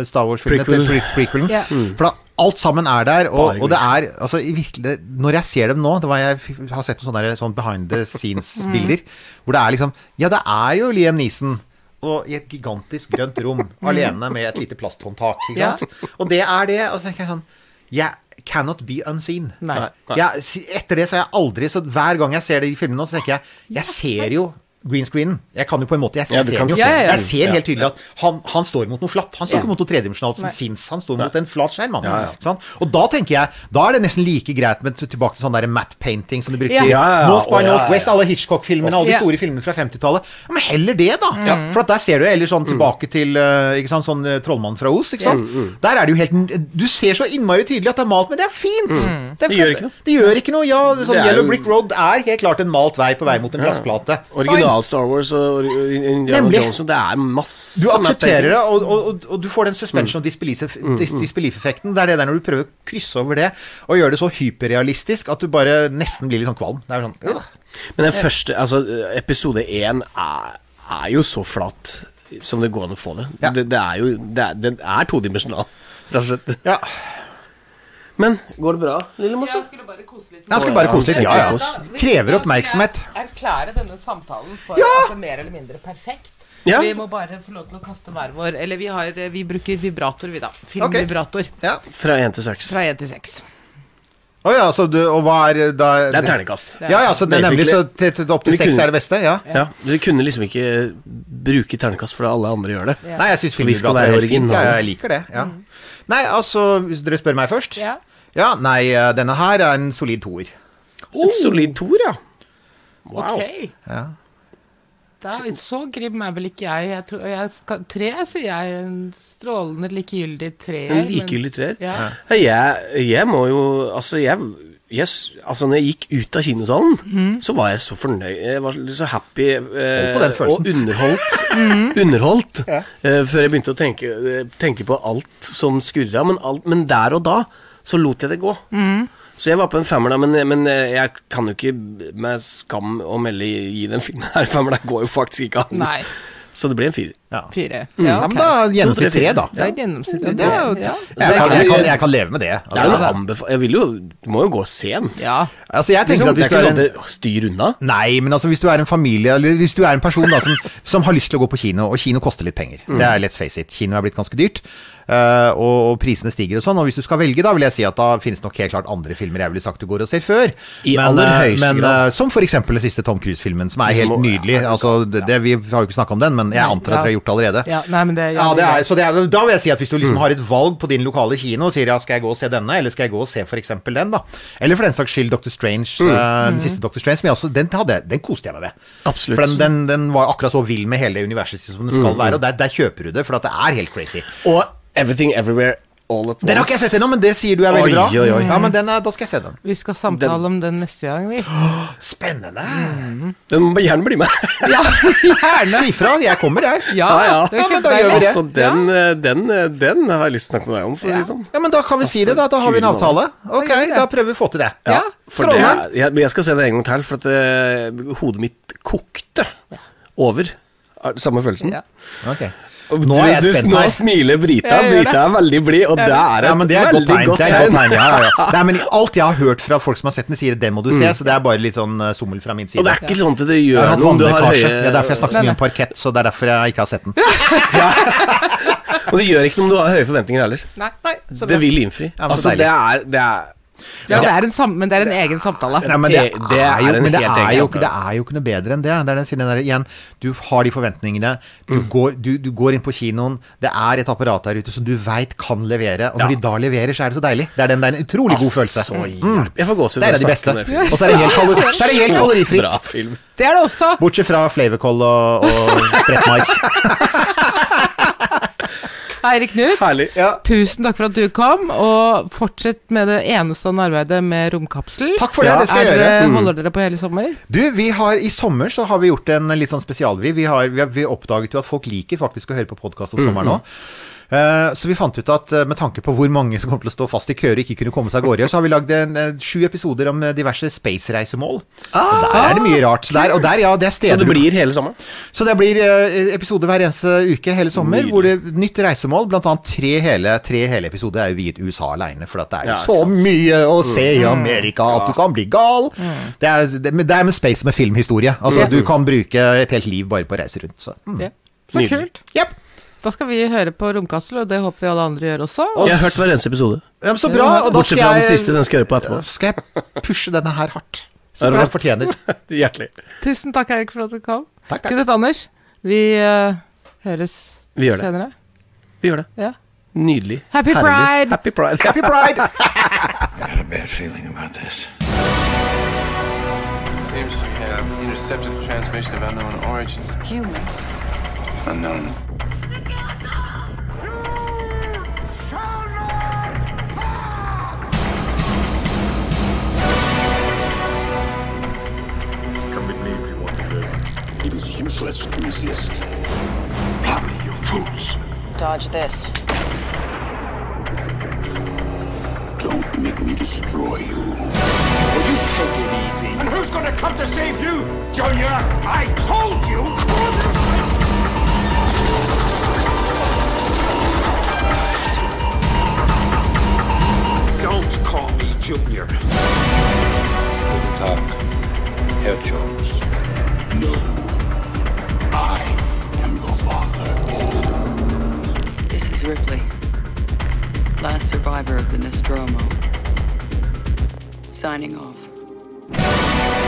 Star Wars-filmene. Prequel. til pre- prequelen. Ja. For da, alt sammen er der, og, og det er altså, virkelig, Når jeg ser dem nå det var Jeg har sett noen sånne, der, sånn behind the scenes-bilder, hvor det er liksom Ja, det er jo Liam Neeson. Og i et gigantisk grønt rom, (laughs) alene med et lite plasthåndtak. Ikke Ja. Og det er det. Og så tenker jeg sånn Jeg cannot be unseen. Nei. Jeg, etter det så har jeg aldri Så hver gang jeg ser det i filmene nå, så tenker jeg Jeg ser jo green screenen. Jeg kan jo på en måte Jeg, jeg, du ser, se jeg ser helt tydelig at han, han står mot noe flatt. Han står ikke mot noe tredimensjonalt som fins. Han står mot en flat skjerm. han. Sant? Og da tenker jeg Da er det nesten like greit med tilbake til sånn der matte painting som de brukte Ja. i. North by Å, ja, ja, Northwest, alle Hitchcock-filmene, alle de store filmene fra 50-tallet. Men heller det, da. For at der ser du eller sånn tilbake til uh, ikke sant, sånn uh, Trollmannen fra Os. Ikke sant? Der er det jo helt Du ser så innmari tydelig at det er malt, men det er fint. Det, er Det gjør ikke noe. Det gjør ikke noe. Ja, sånn Yellow jo- Brick Road er helt klart en malt vei på vei mot en glassplate. Original Star Wars og Indiana Nemlig. Jones, det er masse Du aksepterer det, og, og, og, du får den suspension of disbelief- dis- disbelief-effekten. Det er det der når du prøver å krysse over det og gjøre det så hyperrealistisk at du bare nesten blir litt sånn kvalm. Det er sånn øh. Men den første, altså episode én er, er jo så flat som det går an å få det. Ja. Det, det er jo Det er, den er todimensjonal, rett og slett. Ja. Men går det bra, Lillemor? Jeg skulle bare kose litt. Jeg skulle bare kose litt. Ja, ja. Krever oppmerksomhet. Erklære denne samtalen for Ja! altså, mer eller mindre perfekt. Ja. Vi må bare få lov til å kaste hver vår Eller vi, har, vi bruker vibrator, vi, da. Filmvibrator. Ja. Fra én til seks. Fra én til seks. Å ja, så du Og hva er da Det er terningkast. Ja, ja, så det er nemlig så til, til, opp til seks er det beste? Ja. Ja, Du kunne liksom ikke bruke terningkast fordi alle andre gjør det. Ja. Nei, jeg syns filmvibrator er helt fint. Ja, jeg liker det. Ja. Nei, altså, hvis dere spør meg først Ja. Ja, nei, eh, denne her er en solid toer. En solid toer, ja. Wow. Ok. Ja. Da, så grim er vel ikke jeg. jeg, tror, jeg skal, tre, sier jeg. En strålende likegyldig tre. En likegyldig treer. Ja. Ja, Jeg, jeg må jo Altså, jeg, jeg Altså, når jeg gikk ut av kinosalen, så var jeg så fornøyd. Jeg var så happy eh, og underholdt. (laughs) underholdt eh, før jeg begynte å tenke, tenke på alt som skurra. Men, alt, men der og da så lot jeg det gå. Så jeg var på en femmer, da, men, men eh, jeg kan jo ikke med skam å melde gi den filmen her (laughs) femmer. Det går jo faktisk ikke an. Nei. Så det ble en firer. Ja. Fire. Ja, men da gjennomsnitt tre, da. Ja, gjennomsnitt tre. Ja, er ja. Jeg kan, jeg, kan, jeg kan leve med det. Det er jo Altså. Jeg vil jo Du må jo gå sen. ja. altså jeg tenker Liksom, at det hvis du er sånn en at styr unna. Nei, men altså hvis du er en familie Eller hvis du er en person da som, som har lyst til å gå på kino, og kino koster litt penger. Det er let's face it. Kino er blitt ganske dyrt. Uh, og, og prisene stiger og sånn. Og hvis du skal velge, da vil jeg si at da finnes nok helt klart andre filmer jeg ville sagt du går og ser før. I men, aller eh, høyeste men, grad. eh, Som eksempel den siste Tom Cruise-filmen, som er helt nydelig. Altså, det, det, vi har jo ikke snakka om den, men jeg antar at Ja. dere har gjort det allerede. ja. Nei, men det Ja, det er, så det er, da vil jeg si at hvis du liksom har et valg på din lokale kino og sier ja, skal jeg gå og se denne, eller skal jeg gå og se f.eks. den, da. Eller for den saks skyld Dr. Strange, eh, den siste Dr. Strange, som jeg også, den, hadde, den koste jeg meg med. Absolutt. For den, den, den var akkurat så vill med hele universet som den skal være, og der, der kjøper du det, for at det er helt crazy. Og Everything Everywhere All At Once. Den har ikke jeg sett ennå, men det sier du er veldig Oi, bra. oi, oi. Ja, men den er, da skal jeg se den. Vi skal samtale om den neste gang, vi. Spennende. Den må gjerne bli med. Ja, gjerne. Si fra, jeg kommer, jeg. Ja, Ja, ja. det Ja, men da gjør vi det. altså, den, eh, den, eh, den har jeg lyst til å snakke med deg om, for å si det sånn. Ja, men da kan vi si det, da. Da har vi en avtale. Ok, da prøver vi å få til det. Ja, For det jeg, jeg skal se det en gang til, for at eh, hodet mitt kokte over. Er Samme følelsen. Ja. Ok. Nå er jeg du- spent Nå smiler Brita. Brita er veldig blid, og det er et Ja, det er et veldig godt tegn. godt tegn ja, ja, ja. (laughs) Nei, men alt jeg har hørt fra folk som har sett den, sier det må du se, så det er bare litt sånn eh, sommel fra min side. Og det er ikke sånn at det gjør noe om du har høye Det er derfor jeg snakker så mye om parkett, så det er derfor jeg ikke har sett den. (laughs) Og det gjør ikke noe om du har høye forventninger heller. Nei. Nei, så Det vil innfri. Ja, altså, det er, det er Ja, det er en sam men det er en egen samtale. Nei, men det, er, jo, er men det, er jo, det er jo ikke noe bedre enn det. Det er den der igjen Du har de forventningene. Du, Mm. går, du, du går inn på kinoen. Det er et apparat der ute som du veit kan levere. Og når Ja. de da leverer, så er det så deilig. Det er, den, det er en utrolig god følelse. Mm. Jeg får gåsehud. Det er en av de beste. Og så er det helt, kalor (laughs) så er det helt kalorifritt. Det er det også! Bortsett fra flavorkål og, og spredt mais. (laughs) Eirik Knut, Herlig. tusen takk for at du kom, og fortsett med det enestående arbeidet med romkapsel. Takk for det, det skal jeg gjøre. Mm. Holder dere på hele sommer? Du, vi har I sommer så har vi gjort en litt sånn spesialvri. Vi, har, vi, har, vi oppdaget jo at folk liker faktisk å høre på podkast om sommeren òg. Eh, så vi fant ut at eh, med tanke på hvor mange som kommer til å stå fast i køer og ikke kunne komme seg av gårde, så har vi lagd eh, sju episoder om eh, diverse space-reisemål. Ah, der er det mye rart. Der, og der, ja, det er Så det blir hele sommeren? så det blir eh, episoder hver eneste uke hele sommer, hvor det nytt reisemål. Annet tre hele, tre hele episoder er jo viet USA aleine, for at det er jo Ja, så mye å se i Amerika at du kan bli gal. Det, er, det, det er med space med filmhistorie. Altså, du kan bruke et helt liv bare på å reise rundt. Så. Mm. Ja. Så kult. Yep. Da skal vi høre på Romkassel, og det håper vi alle andre gjør også. Jeg har hørt hver eneste episode. Ja, men så bra. Og da Bortsett skal jeg, siste, den skal jeg høre på etterpå. skal jeg pushe denne her hardt. (laughs) Så Som jeg fortjener. (laughs) Hjertelig. Tusen takk, Eirik, for at du kom. Takk, takk. Knut Anders, vi uh, høres Vi gjør det. senere. Vi gjør det. Ja. Nydelig. Happy Herlig. Pride! Happy Pride. (laughs) Happy pride! I got a bad feeling about this. Seems we have intercepted a transmission of unknown origin. Human. Unknown. Useless to resist. Come, you fools. Dodge this. Don't make me destroy you. Will you take it easy? And who's gonna come to save you, Junior? I told you! Don't call me Junior. Guten Tag, Herr Jones. No. Ripley, last survivor of the Nostromo. Signing off.